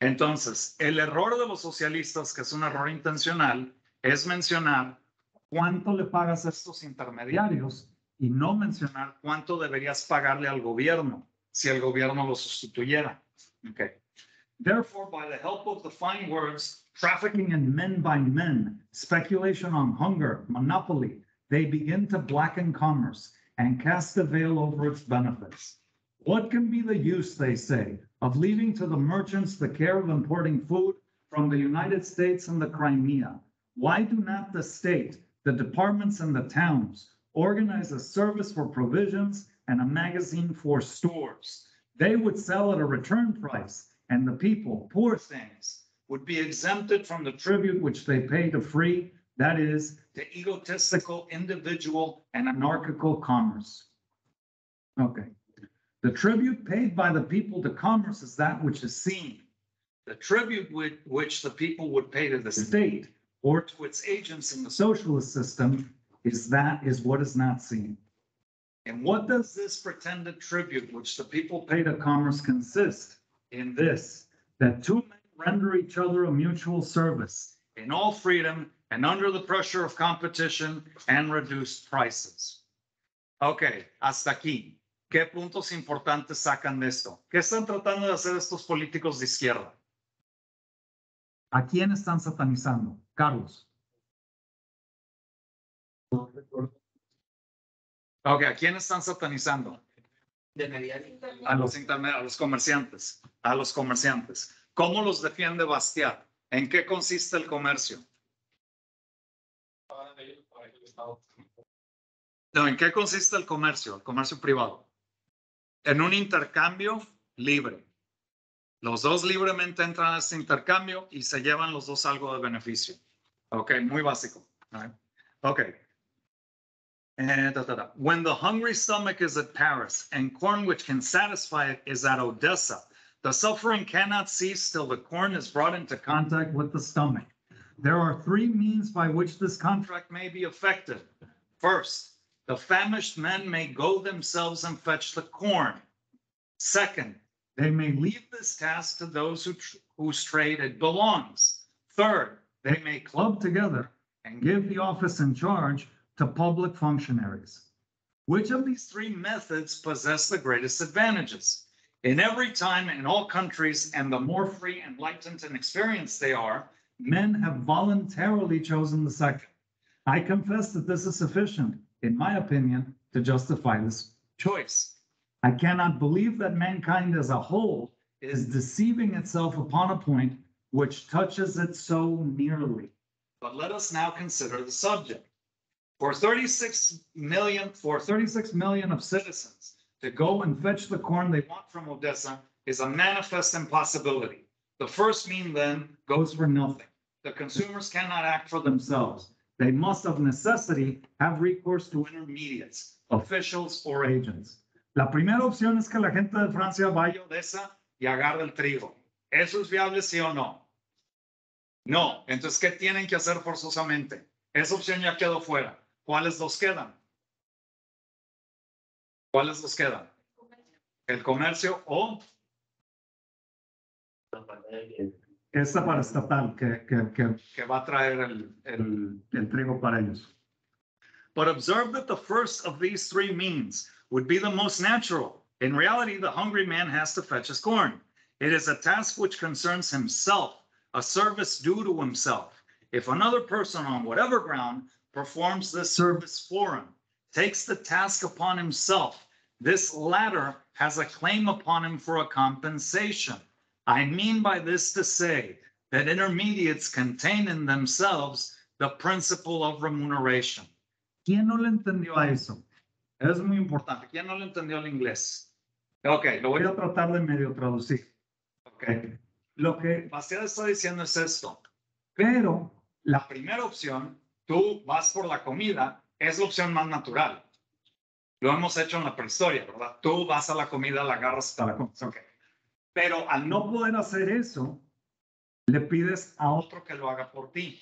Entonces, el error de los socialistas, que es un error intencional, es mencionar cuánto le pagas a estos intermediarios y no mencionar cuánto deberías pagarle al gobierno si el gobierno lo sustituyera. Okay. Therefore, by the help of the fine words, trafficking in men by men, speculation on hunger, monopoly, they begin to blacken commerce and cast a veil over its benefits. What can be the use, they say, of leaving to the merchants the care of importing food from the United States and the Crimea? Why do not the state, the departments, and the towns organize a service for provisions and a magazine for stores? They would sell at a return price, and the people, poor things, would be exempted from the tribute which they pay to free, that is, to egotistical, individual, and anarchical commerce. Okay. The tribute paid by the people to commerce is that which is seen. The tribute which, which the people would pay to the state or to its agents in the socialist system is that is what is not seen. And what does this pretended tribute which the people pay to commerce consist? In this, that two men render each other a mutual service in all freedom and under the pressure of competition and reduced prices. Ok, hasta aquí. ¿Qué puntos importantes sacan de esto? ¿Qué están tratando de hacer estos políticos de izquierda? ¿A quién están satanizando? Carlos. Ok, ¿a quién están satanizando? A los intermediarios, a los comerciantes, a los comerciantes. ¿Cómo los defiende Bastiat? ¿En qué consiste el comercio? No, ¿en qué consiste el comercio? El comercio privado. En un intercambio libre. Los dos libremente entran a este intercambio y se llevan los dos algo de beneficio. Ok, muy básico. Ok. Eh. When the hungry stomach is at Paris and corn which can satisfy it is at Odessa, the suffering cannot cease till the corn is brought into contact with the stomach. There are three means by which this contract may be effected. First, the famished men may go themselves and fetch the corn. Second, they may leave this task to those who, whose trade it belongs. Third, they may club together and give the office in charge to public functionaries. Which of these three methods possess the greatest advantages? In every time, in all countries, and the more free, enlightened, and experienced they are, men have voluntarily chosen the second. I confess that this is sufficient, in my opinion, to justify this choice. I cannot believe that mankind as a whole is deceiving itself upon a point which touches it so nearly. But let us now consider the subject. For 36 million, for 36 million of citizens to go and fetch the corn they want from Odessa is a manifest impossibility. The first mean then goes for nothing. The consumers cannot act for themselves. They must of necessity have recourse to intermediates, officials or agents. La primera opción es que la gente de Francia vaya a Odessa y agarre el trigo. ¿Eso es viable, sí o no? No. Entonces, ¿qué tienen que hacer forzosamente? Esa opción ya quedó fuera. ¿Cuáles dos quedan? ¿Cuáles dos quedan? El comercio o esta para estatal que, que, que, que va a traer el, el, el trigo para ellos. But observe that the first of these three means would be the most natural. In reality, the hungry man has to fetch his corn. It is a task which concerns himself, a service due to himself. If another person on whatever ground performs this service for him, takes the task upon himself, this latter has a claim upon him for a compensation. I mean by this to say that intermediates contain in themselves the principle of remuneration. ¿Quién no le entendió a eso? Es muy importante. ¿Quién no le entendió el inglés? Ok, lo voy a tratar de medio traducir. Ok. Lo que Bastián está diciendo es esto. Pero la primera opción, tú vas por la comida, es la opción más natural. Lo hemos hecho en la prehistoria, ¿verdad? Tú vas a la comida, la agarras hasta la comes. Ok. Pero al no poder hacer eso, le pides a otro que lo haga por ti.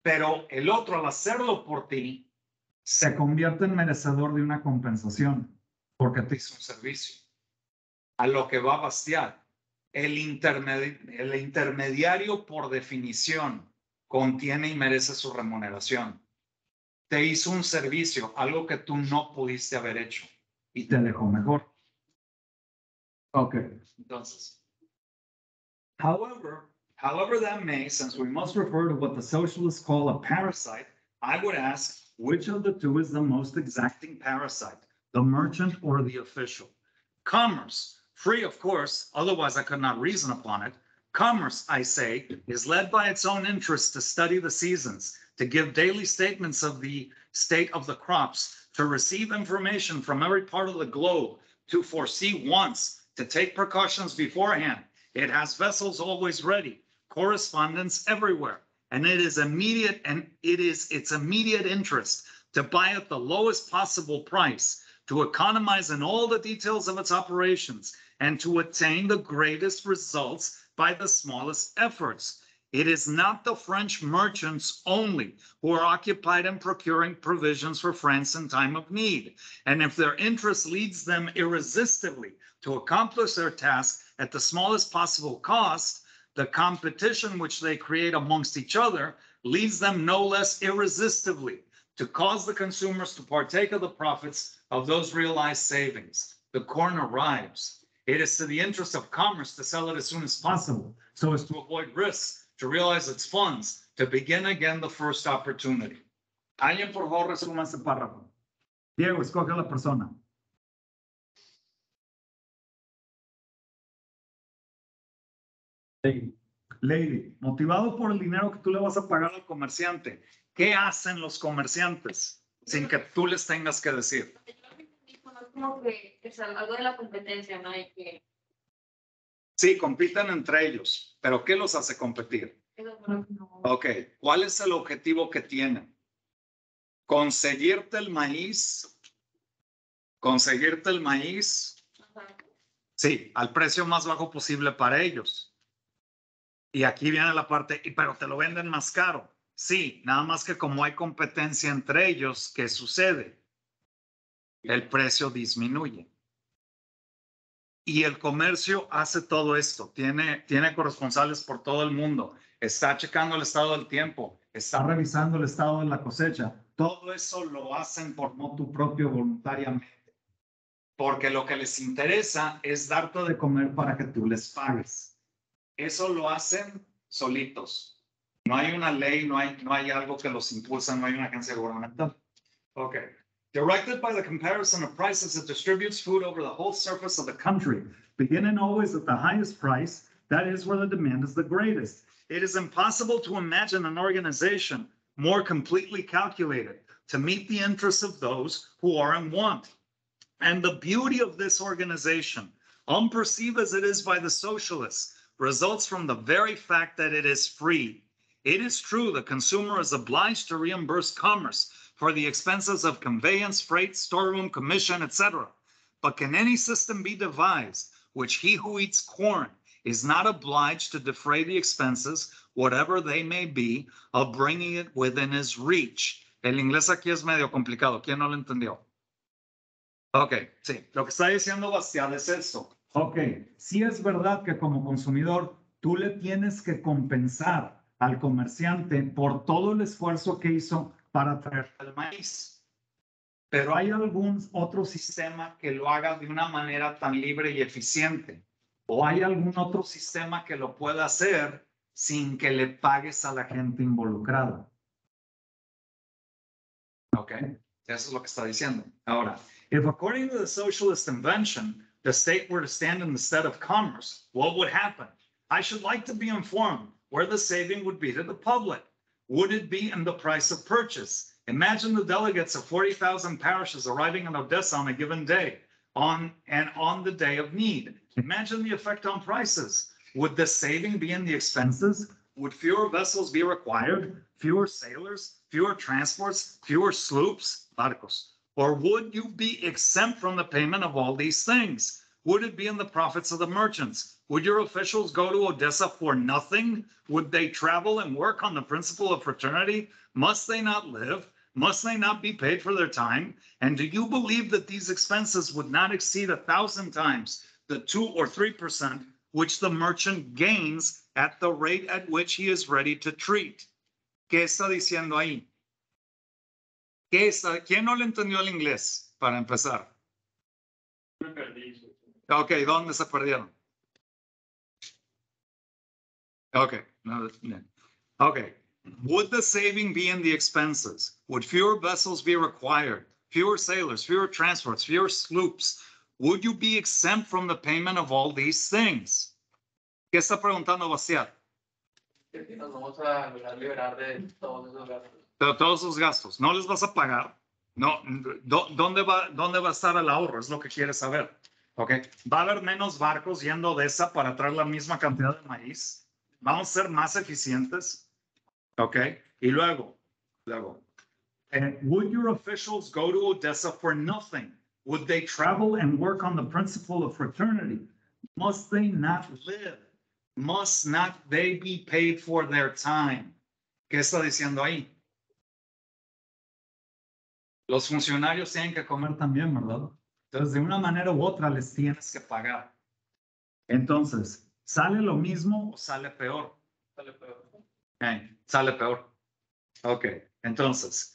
Pero el otro, al hacerlo por ti, se convierte en merecedor de una compensación porque te hizo un servicio. a lo que va a bastear. El, intermedi- el intermediario, por definición, contiene y merece su remuneración. Te hizo un servicio, algo que tú no pudiste haber hecho, y te dejó mejor. Ok, entonces. However, however that may, since we must refer to what the socialists call a parasite, I would ask, which of the two is the most exacting parasite, the merchant or the official? Commerce, free of course, otherwise I could not reason upon it. Commerce, I say, is led by its own interest to study the seasons, to give daily statements of the state of the crops, to receive information from every part of the globe, to foresee wants, to take precautions beforehand. It has vessels always ready, correspondence everywhere, and it is immediate and it is its immediate interest to buy at the lowest possible price, to economize in all the details of its operations, and to attain the greatest results by the smallest efforts. It is not the French merchants only who are occupied in procuring provisions for France in time of need. And if their interest leads them irresistibly to accomplish their task at the smallest possible cost, the competition which they create amongst each other leads them no less irresistibly to cause the consumers to partake of the profits of those realized savings. The corn arrives. It is to the interest of commerce to sell it as soon as possible, so as to avoid risks, to realize its funds, to begin again the first opportunity. Alguien por favor resuma ese párrafo. Diego, escoge la persona. Lady, motivado por el dinero que tú le vas a pagar al comerciante, ¿qué hacen los comerciantes sin que tú les tengas que decir? Es algo de la competencia, ¿no? Sí, compiten entre ellos, pero ¿qué los hace competir? Ok, ¿cuál es el objetivo que tienen? Conseguirte el maíz, conseguirte el maíz, sí, al precio más bajo posible para ellos. Y aquí viene la parte, pero te lo venden más caro. Sí, nada más que como hay competencia entre ellos, ¿qué sucede? El precio disminuye. Y el comercio hace todo esto, tiene, tiene corresponsales por todo el mundo, está checando el estado del tiempo, está revisando el estado de la cosecha. Todo eso lo hacen por motu propio voluntariamente. Porque lo que les interesa es darte de comer para que tú les pagues. Eso lo hacen solitos. No hay una ley, no hay, no hay algo que los impulsa, no hay una agencia gubernamental. Okay. Directed by the comparison of prices, it distributes food over the whole surface of the country, beginning always at the highest price. That is where the demand is the greatest. It is impossible to imagine an organization more completely calculated to meet the interests of those who are in want. And the beauty of this organization, unperceived as it is by the socialists, results from the very fact that it is free. It is true the consumer is obliged to reimburse commerce for the expenses of conveyance, freight, storeroom, commission, etc. But can any system be devised which he who eats corn is not obliged to defray the expenses, whatever they may be, of bringing it within his reach? El inglés aquí es medio complicado. ¿Quién no lo entendió? Ok, sí. Lo que está diciendo Bastián es esto. Ok, sí es verdad que como consumidor tú le tienes que compensar al comerciante por todo el esfuerzo que hizo para traer el maíz. Pero hay algún otro sistema que lo haga de una manera tan libre y eficiente. O hay algún otro sistema que lo pueda hacer sin que le pagues a la gente involucrada. Ok, eso es lo que está diciendo. Ahora, if according to the socialist invention, the state were to stand in the stead of commerce, what would happen? I should like to be informed where the saving would be to the public. Would it be in the price of purchase? Imagine the delegates of 40,000 parishes arriving in Odessa on a given day on and on the day of need. Imagine the effect on prices. Would the saving be in the expenses? Would fewer vessels be required? Fewer sailors? Fewer transports? Fewer sloops? Barcos. Or would you be exempt from the payment of all these things? Would it be in the profits of the merchants? Would your officials go to Odessa for nothing? Would they travel and work on the principle of fraternity? Must they not live? Must they not be paid for their time? And do you believe that these expenses would not exceed a thousand times the two or three percent which the merchant gains at the rate at which he is ready to treat. ¿Qué está diciendo ahí? ¿Qué está? ¿Quién no le entendió el inglés para empezar? Me perdí. Ok, ¿dónde se perdieron? Okay, no, no. okay. Would the saving be in the expenses? Would fewer vessels be required? Fewer sailors, fewer transports, fewer sloops? Would you be exempt from the payment of all these things? ¿Qué está preguntando Bastiat? Que nos vamos a liberar de todos esos gastos. Todos sus gastos, ¿no les vas a pagar? No, ¿dó- ¿dónde va, dónde va a estar el ahorro? Es lo que quieres saber. Ok, va a haber menos barcos yendo de esa para traer la misma cantidad de maíz. Vamos a ser más eficientes. Ok, y luego, luego. eh, would your officials go to Odessa for nothing? Would they travel and work on the principle of fraternity? Must they not live? Must not they be paid for their time? ¿Qué está diciendo ahí? Los funcionarios tienen que comer también, ¿verdad? Entonces, de una manera u otra les tienes que pagar. Entonces, ¿sale lo mismo o sale peor? Sale peor. Okay, sale peor. Okay, entonces,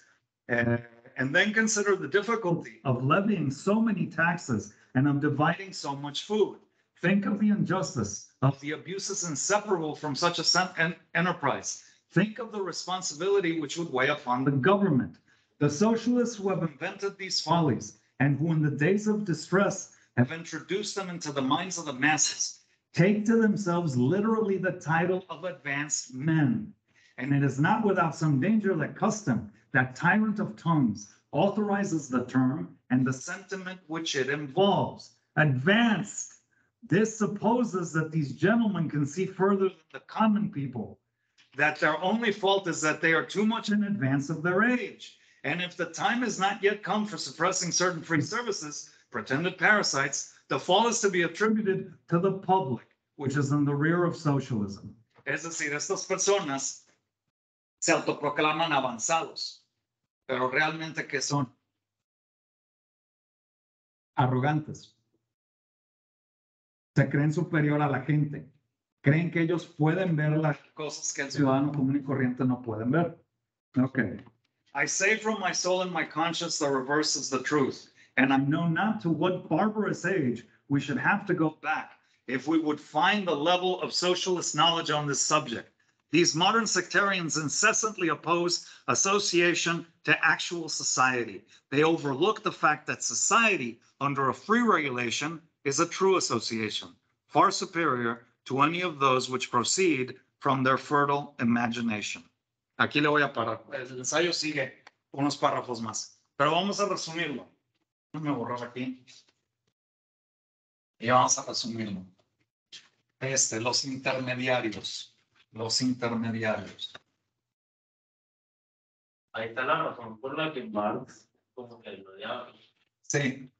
uh, and then consider the difficulty of levying so many taxes and of dividing so much food. Think of the injustice of the abuses inseparable from such a en- enterprise. Think of the responsibility which would weigh upon the government. The socialists who have invented these follies and who in the days of distress have introduced them into the minds of the masses take to themselves literally the title of advanced men. And it is not without some danger that custom, that tyrant of tongues, authorizes the term and the sentiment which it involves. Advanced. This supposes that these gentlemen can see further than the common people, that their only fault is that they are too much in advance of their age. And if the time has not yet come for suppressing certain free services, pretended parasites, the fall is to be attributed to the public, which is in the rear of socialism. Es decir, estas personas se autoproclaman avanzados, pero realmente ¿qué son? Arrogantes. Se creen superior a la gente. Creen que ellos pueden ver las cosas que el ciudadano común y corriente no pueden ver. Okay. I say from my soul and my conscience the reverse is the truth. And I know not to what barbarous age we should have to go back if we would find the level of socialist knowledge on this subject. These modern sectarians incessantly oppose association to actual society. They overlook the fact that society, under a free regulation, is a true association, far superior to any of those which proceed from their fertile imagination. Aquí le voy a parar. El ensayo sigue unos párrafos más, pero vamos a resumirlo. Déjame borrar aquí. Y vamos a resumirlo. Este, los intermediarios. Los intermediarios. Ahí está la razón por la que Marx como que lo llama. Sí,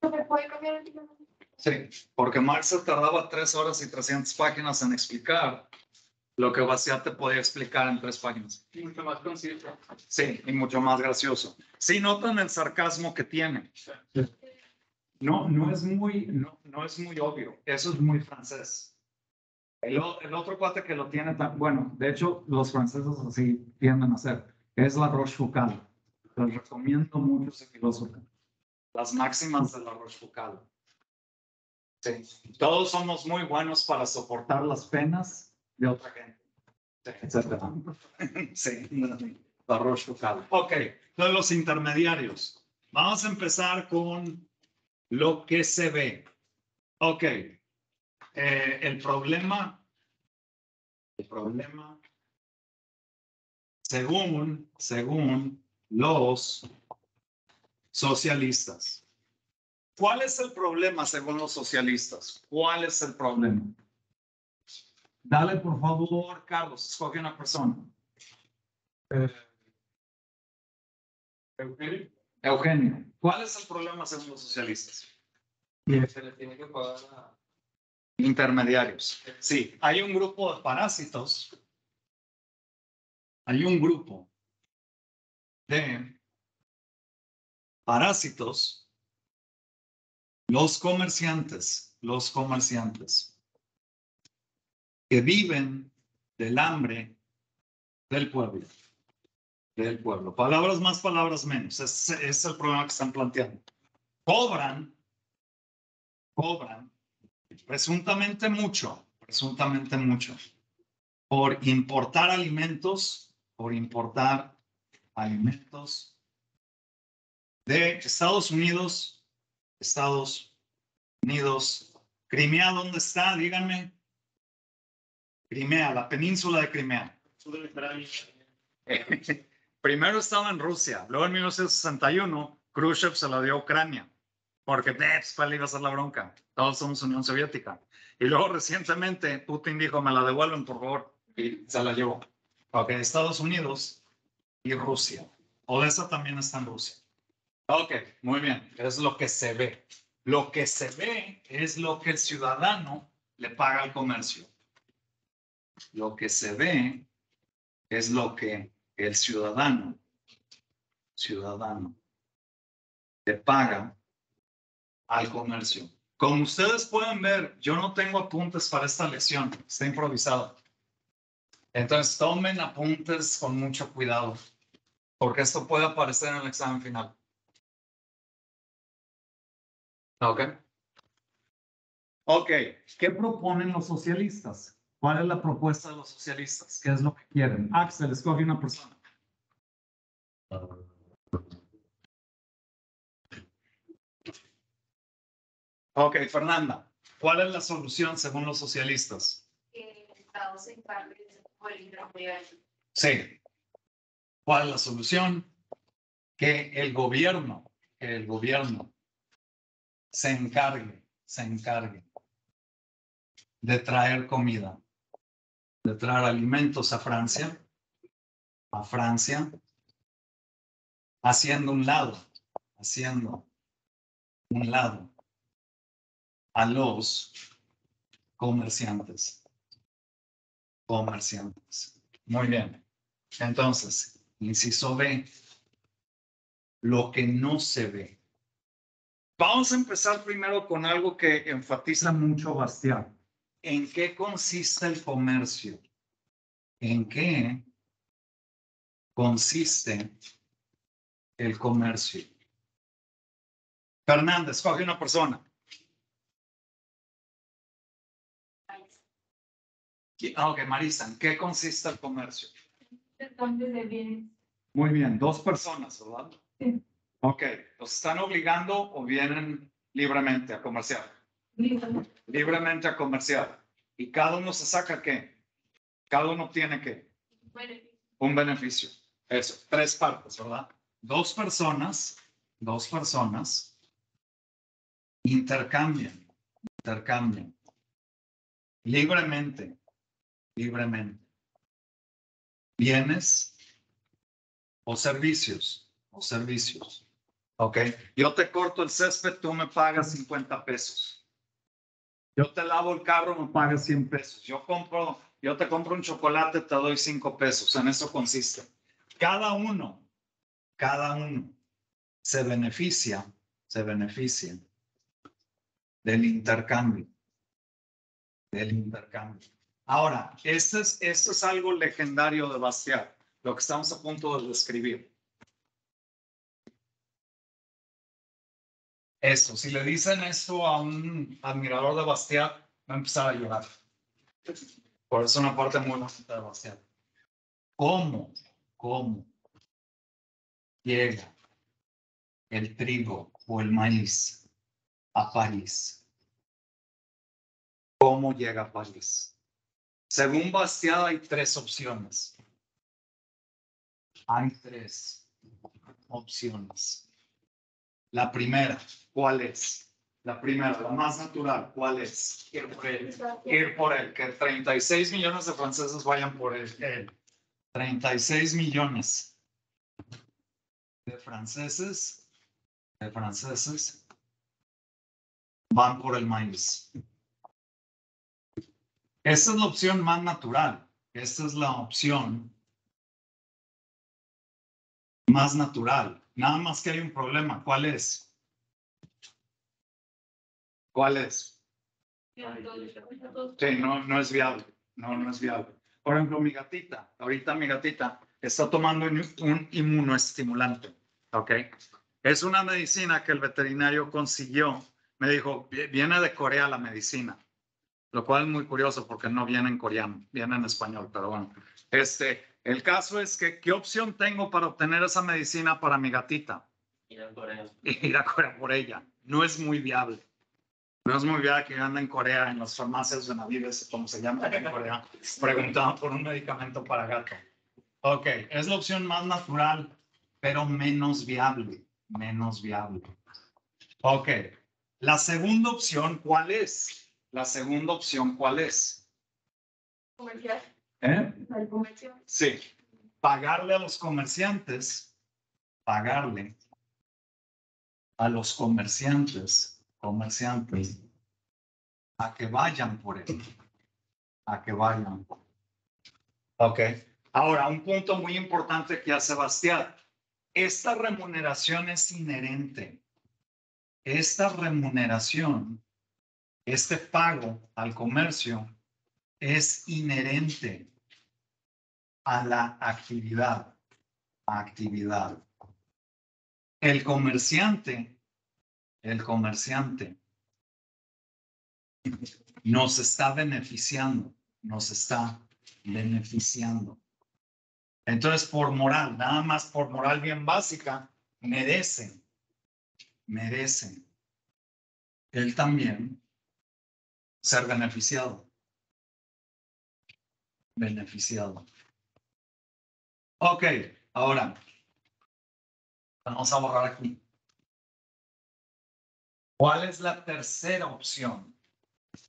¿Se puede cambiar el título? sí, porque Marx se tardaba tres horas y 300 páginas en explicar lo que Bastiat te podía explicar en tres páginas. Mucho más conciso. Sí, y mucho más gracioso. Sí, notan el sarcasmo que tiene. No, no es muy, no, no es muy obvio. Eso es muy francés. El, el otro cuate que lo tiene tan, bueno, de hecho, los franceses así tienden a hacer, es la Rochefoucauld. Les recomiendo mucho ese filósofo. Las máximas de la Rochefoucauld. Sí, todos somos muy buenos para soportar las penas de otra gente. Etcétera. Sí, la Rochefoucauld. Ok, entonces los intermediarios. Vamos a empezar con lo que se ve. Ok. Eh, el problema, el problema, según, según los socialistas. ¿Cuál es el problema según los socialistas? ¿Cuál es el problema? Dale, por favor, Carlos, escoge una persona. Eugenio, Eugenio, ¿cuál es el problema según los socialistas? Se les tiene que pagar a... Intermediarios. Sí, hay un grupo de parásitos. Hay un grupo de parásitos Los comerciantes, los comerciantes que viven del hambre del pueblo. Del pueblo. Palabras más, palabras menos. Ese es el problema que están planteando. Cobran, cobran presuntamente mucho, presuntamente mucho, por importar alimentos, por importar alimentos de Estados Unidos, Estados Unidos, Crimea, ¿dónde está? Díganme. Crimea, la península de Crimea. Primero estaba en Rusia, luego en 1961 Khrushchev se la dio a Ucrania, porque pues, ¿cuál iba a ser la bronca? Todos somos Unión Soviética. Y luego recientemente Putin dijo, me la devuelven por favor, y se la llevó. Ok, Estados Unidos y Rusia. Odessa también está en Rusia. Ok, muy bien, es lo que se ve. Lo que se ve es lo que el ciudadano le paga al comercio. Lo que se ve es lo que el ciudadano, ciudadano, le paga al comercio. Como ustedes pueden ver, yo no tengo apuntes para esta lección, está improvisado. Entonces tomen apuntes con mucho cuidado, porque esto puede aparecer en el examen final. Ok. Ok, ¿qué proponen los socialistas? ¿Cuál es la propuesta de los socialistas? ¿Qué es lo que quieren? Axel, escoge una persona. Ok, Fernanda, ¿cuál es la solución según los socialistas? Que el Estado se encargue. Sí. ¿Cuál es la solución? Que el gobierno, que el gobierno se encargue, se encargue de traer comida, de traer alimentos a Francia, a Francia, haciendo un lado, haciendo un lado a los comerciantes. Comerciantes. Muy bien. Entonces, inciso B, lo que no se ve. Vamos a empezar primero con algo que enfatiza mucho Bastián. ¿En qué consiste el comercio? ¿En qué consiste el comercio? Fernández, coge una persona. Ah, ok, Marisa, ¿en qué consiste el comercio? De bienes. Muy bien, dos personas, ¿verdad? Sí. Ok, ¿los están obligando o vienen libremente a comerciar? Libremente a comerciar. ¿Y cada uno se saca qué? Cada uno tiene qué? Un beneficio. Eso, tres partes, ¿verdad? Dos personas, dos personas intercambian, intercambian libremente, libremente bienes o servicios, o servicios. Ok, yo te corto el césped, tú me pagas 50 pesos. Yo te lavo el carro, me pagas 100 pesos. Yo compro, yo te compro un chocolate, te doy 5 pesos. En eso consiste. Cada uno, cada uno se beneficia, se beneficia del intercambio, del intercambio. Ahora, esto es, esto es algo legendario de Bastiat, lo que estamos a punto de describir. Esto, si le dicen esto a un admirador de Bastiat, va a empezar a llorar. Por eso una parte muy bonita de Bastiat. ¿Cómo, cómo llega el trigo o el maíz a París? ¿Cómo llega a París? Según Bastiat hay tres opciones. Hay tres opciones. La primera, ¿cuál es? La primera, la más natural, ¿cuál es? Ir por él. Ir por él, que 36 millones de franceses vayan por él. él. 36 millones de franceses, de franceses van por el maíz. Esta es la opción más natural. Esta es la opción más natural. Nada más que hay un problema. ¿Cuál es? ¿Cuál es? Sí, no, no es viable. No, no es viable. Por ejemplo, mi gatita, ahorita mi gatita está tomando un, un inmunoestimulante. ¿Ok? Es una medicina que el veterinario consiguió. Me dijo, "Vi- viene de Corea la medicina. Lo cual es muy curioso porque no viene en coreano, viene en español, pero bueno. Este, el caso es que, ¿qué opción tengo para obtener esa medicina para mi gatita? Ir a Corea. ir a Corea por ella. No es muy viable. No es muy viable que yo ande en Corea, en las farmacias de Navides, como se llama en Corea, preguntando por un medicamento para gato. Ok, es la opción más natural, pero menos viable. Menos viable. Ok, la segunda opción, ¿cuál es? La segunda opción, ¿cuál es? comercial, ¿Eh? Sí, pagarle a los comerciantes, pagarle a los comerciantes, comerciantes, a que vayan por él, a que vayan. Ok, ahora un punto muy importante que hace Sebastián. Esta remuneración es inherente. Esta remuneración, este pago al comercio es inherente a la actividad. Actividad. El comerciante, el comerciante nos está beneficiando, nos está beneficiando. Entonces, por moral, nada más por moral bien básica, merece, merece él también ser beneficiado. Beneficiado. Ok, ahora vamos a borrar aquí. ¿Cuál es la tercera opción?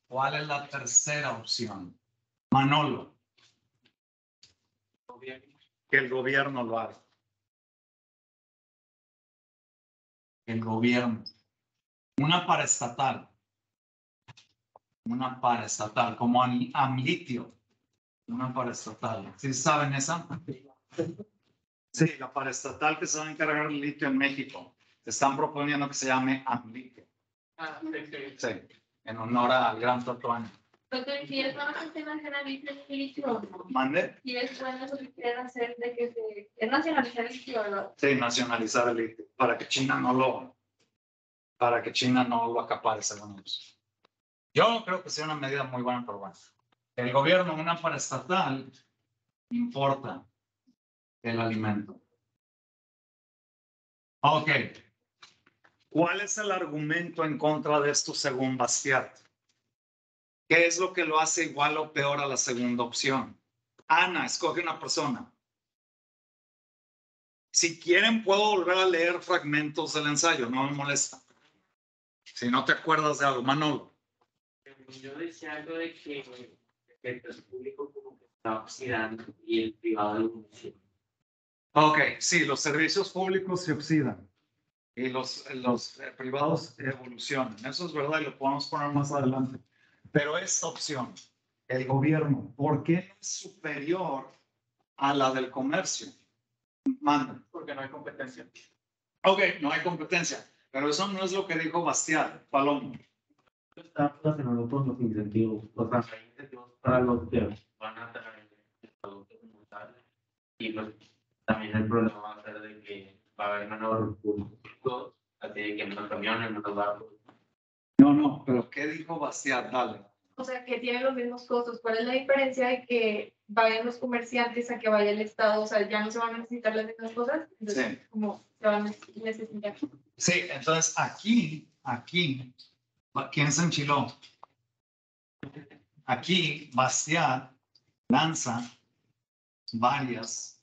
¿Cuál es la tercera opción? Manolo, que el gobierno lo haga. El gobierno. Una paraestatal. Una paraestatal, como am- Amlitio. Una paraestatal. ¿Sí saben esa? Sí, la paraestatal que se va a encargar del litio en México. Están proponiendo que se llame Amlitio. Ah, sí, en honor al gran Totuano. Doctor, si es bueno que usted nacionalice el litio? ¿Mande? Si es bueno lo que hacer de que se... Es nacionalizar el litio, ¿no? Sí, nacionalizar el litio, para que China no lo, para que China no lo acapare, según ellos. Yo creo que sea una medida muy buena, pero bueno. El gobierno, una paraestatal, importa el alimento. Ok. ¿Cuál es el argumento en contra de esto según Bastiat? ¿Qué es lo que lo hace igual o peor a la segunda opción? Ana, escoge una persona. Si quieren, puedo volver a leer fragmentos del ensayo, no me molesta. Si no te acuerdas de algo, Manolo. Yo decía algo de que el público como que está oxidando y el privado lo. Ok, sí, los servicios públicos se oxidan y los, los eh, privados evolucionan. Eso es verdad y lo podemos poner más adelante. Pero esta opción, el gobierno, ¿por qué no es superior a la del comercio? Manda. Porque no hay competencia. Ok, no hay competencia, pero eso no es lo que dijo Bastián, Palomo. Está relacionado con los incentivos, o sea, hay incentivos para los que van a traer el producto como tal. Y pues también el problema va a ser de que va a haber menor público, así de que menos camiones, menos barcos. No, no, pero ¿qué dijo Bastián? Dale. O sea, que tienen los mismos costos. ¿Cuál es la diferencia de que vayan los comerciantes a que vaya el Estado? O sea, ya no se van a necesitar las mismas cosas. Entonces, Sí. como se van a necesitar. Sí, entonces aquí, aquí, ¿quién se enchiló? Aquí, Bastián lanza varias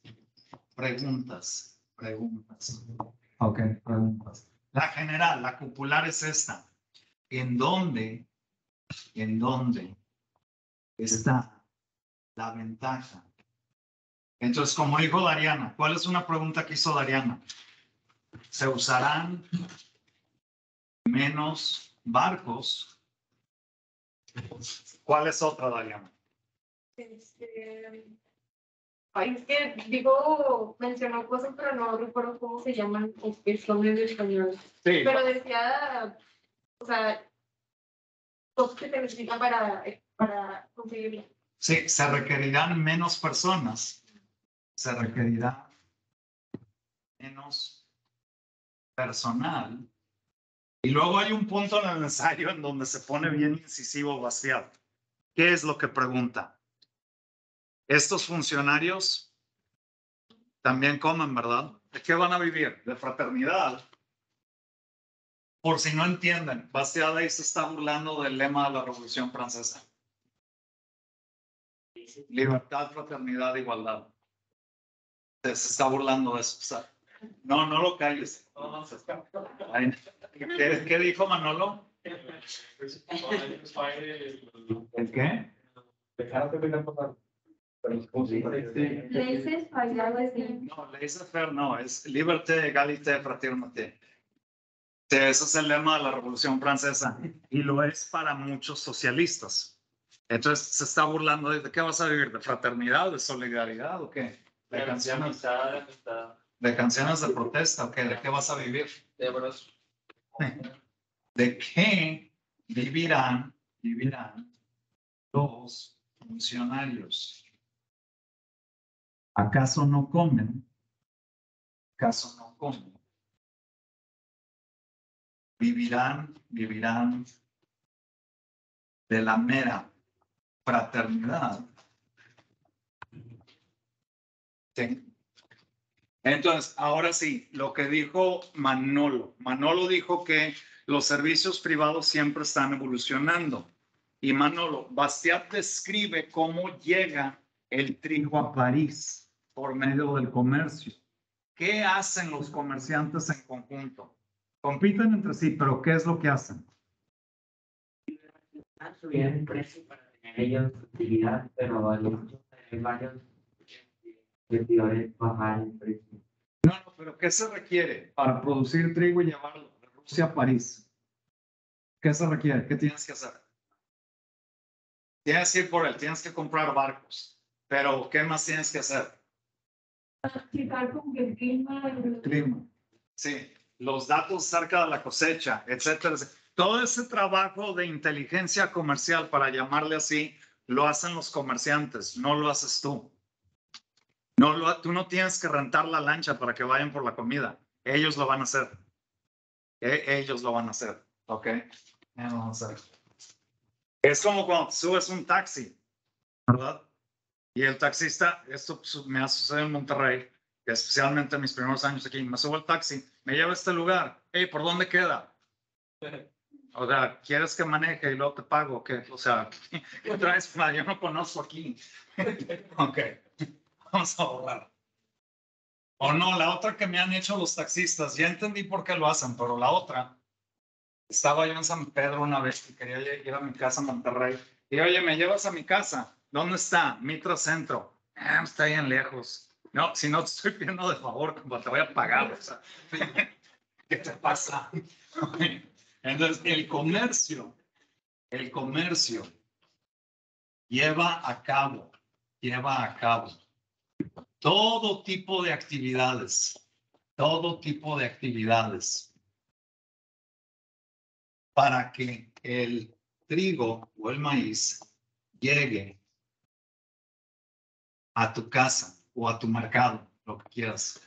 preguntas, preguntas. Ok, preguntas. La general, la popular es esta. ¿En dónde, en dónde está la ventaja? Entonces, como dijo Dariana, ¿cuál es una pregunta que hizo Dariana? ¿Se usarán menos barcos? ¿Cuál es otra, Dariana? Este, Ay, es que digo, mencionó cosas, pero no recuerdo cómo se llaman, son en español. Sí, Pero decía, o sea, cosas que se necesitan para, para conseguirlo. Sí, se requerirán menos personas. Se requerirá menos personal. Y luego hay un punto en el ensayo en donde se pone bien incisivo Bastiat. ¿Qué es lo que pregunta? Estos funcionarios también comen, ¿verdad? ¿De qué van a vivir? De fraternidad. Por si no entienden, Bastiat ahí se está burlando del lema de la Revolución Francesa. Libertad, fraternidad, igualdad. Se, está burlando de eso. o no, no lo calles. ¿Qué, qué dijo Manolo? ¿El qué? Laissez faire, No, laissez-faire no, es liberté, égalité, fraternité. Sí, ese es el lema de la Revolución Francesa y lo es para muchos socialistas. Entonces se está burlando de, ¿de qué vas a vivir, de fraternidad, de solidaridad o qué? De canciones, de canciones de protesta o qué, ¿de qué vas a vivir? De bros. ¿De qué vivirán, vivirán los funcionarios? ¿Acaso no comen? ¿Acaso no comen? Vivirán, vivirán de la mera fraternidad. Sí. Entonces, ahora sí, lo que dijo Manolo. Manolo dijo que los servicios privados siempre están evolucionando. Y Manolo, Bastiat describe cómo llega el trigo a París por medio del comercio. ¿Qué hacen los comerciantes en conjunto? Compiten entre sí, pero ¿qué es lo que hacen? subir el precio para tener ellos utilidad, pero hay varios competidores bajar el precio. No, no, pero ¿qué se requiere para producir trigo y llevarlo de Rusia a París? ¿Qué se requiere? ¿Qué tienes que hacer? Tienes que ir por él, tienes que comprar barcos, pero ¿qué más tienes que hacer? Que el clima, el Clima. Sí, los datos acerca de la cosecha, etcétera. Todo ese trabajo de inteligencia comercial, para llamarle así, lo hacen los comerciantes, no lo haces tú. No tú no tienes que rentar la lancha para que vayan por la comida. Ellos lo van a hacer. E- ellos lo van a hacer. ¿Ok? A hacer. Es como cuando subes un taxi, ¿verdad? Y el taxista, esto me ha sucedido en Monterrey, especialmente en mis primeros años aquí, me subo al taxi, me lleva a este lugar. Hey, ¿por dónde queda? O sea, ¿quieres que maneje y luego te pago? ¿Qué? O sea, ¿qué traes? Yo no conozco aquí. ok, vamos a borrar. O no, la otra que me han hecho los taxistas, ya entendí por qué lo hacen, pero la otra, estaba yo en San Pedro una vez y quería ir a mi casa en Monterrey. Y oye, ¿me llevas a mi casa? ¿Dónde está? Mitra Centro. Ah, está bien lejos. No, si no te estoy pidiendo de favor, como te voy a pagar. ¿Qué te pasa? Entonces, el comercio, el comercio lleva a cabo, lleva a cabo todo tipo de actividades, todo tipo de actividades para que el trigo o el maíz llegue a tu casa o a tu mercado, lo que quieras.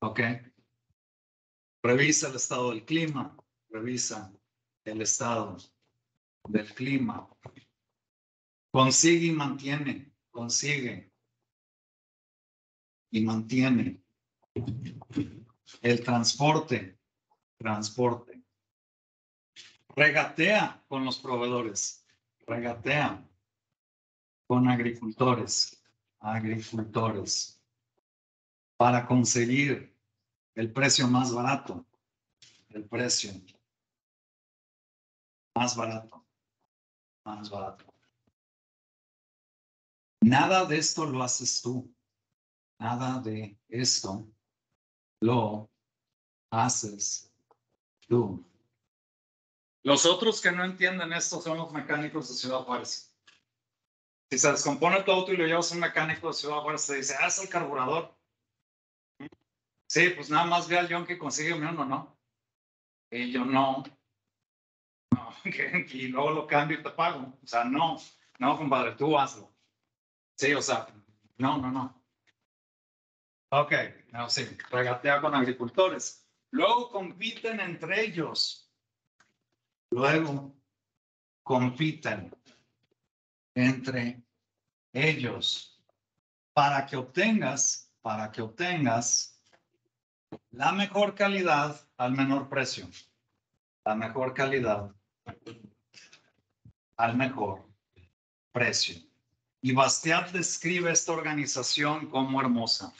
¿Ok? Revisa el estado del clima, revisa el estado del clima. Consigue y mantiene, consigue y mantiene el transporte, transporte. Regatea con los proveedores, regatea con agricultores, agricultores, para conseguir el precio más barato, el precio más barato, más barato. Nada de esto lo haces tú, nada de esto lo haces tú. Los otros que no entienden esto son los mecánicos de Ciudad Juárez. Si se descompone tu auto y lo llevas a un mecánico de Ciudad Juárez, te dice, ah, es el carburador. Sí, pues nada más ve al John que consigue uno, ¿no? Y yo no. No, y luego lo cambio y te pago. O sea, no, no, compadre, tú hazlo. Sí, o sea, no, no, no. Ok, no, sí, regatea con agricultores. Luego compiten entre ellos. Luego compiten entre ellos para que obtengas, para que obtengas la mejor calidad al menor precio. La mejor calidad al mejor precio. Y Bastiat describe esta organización como hermosa,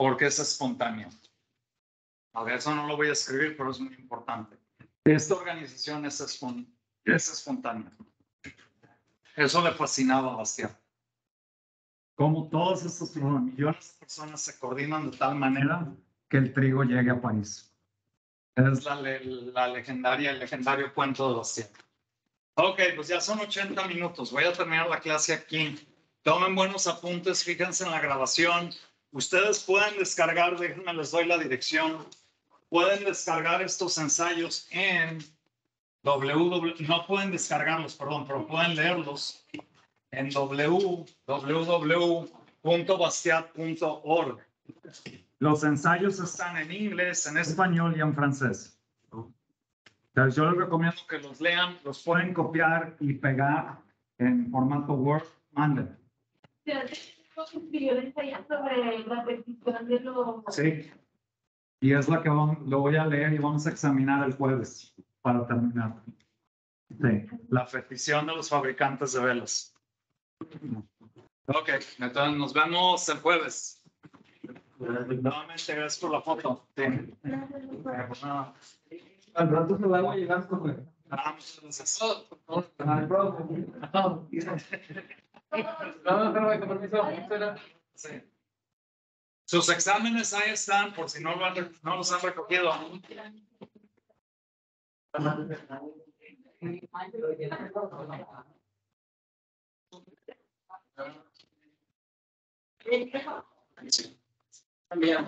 porque es espontánea. A ver, eso no lo voy a escribir, pero es muy importante. Esta organización es, espon- es espontánea. Eso le fascinaba a Bastiat. Como todos estos millones de personas se coordinan de tal manera que el trigo llegue a París. Es la, le- la legendaria, el legendario cuento de Bastiat. Ok, pues ya son 80 minutos. Voy a terminar la clase aquí. Tomen buenos apuntes, fíjense en la grabación. Ustedes pueden descargar, déjenme les doy la dirección. Pueden descargar estos ensayos en www, no pueden descargarlos, perdón, pero pueden leerlos en www.bastiat.org. Los ensayos están en inglés, en español y en francés. Entonces, yo les recomiendo que los lean, los pueden copiar y pegar en formato Word, manden. Escribió el ensayo sobre la petición de los... Sí. Y es la que vamos- lo voy a leer y vamos a examinar el jueves para terminar. Sí, la petición de los fabricantes de velas. Ok, entonces nos vemos el jueves. Nuevamente, gracias por la foto. Sí. Eh, pues. Al rato se va a llegar. Ah, muchas gracias. Sí. Sus exámenes ahí están, por si no, lo han no los han recogido. También.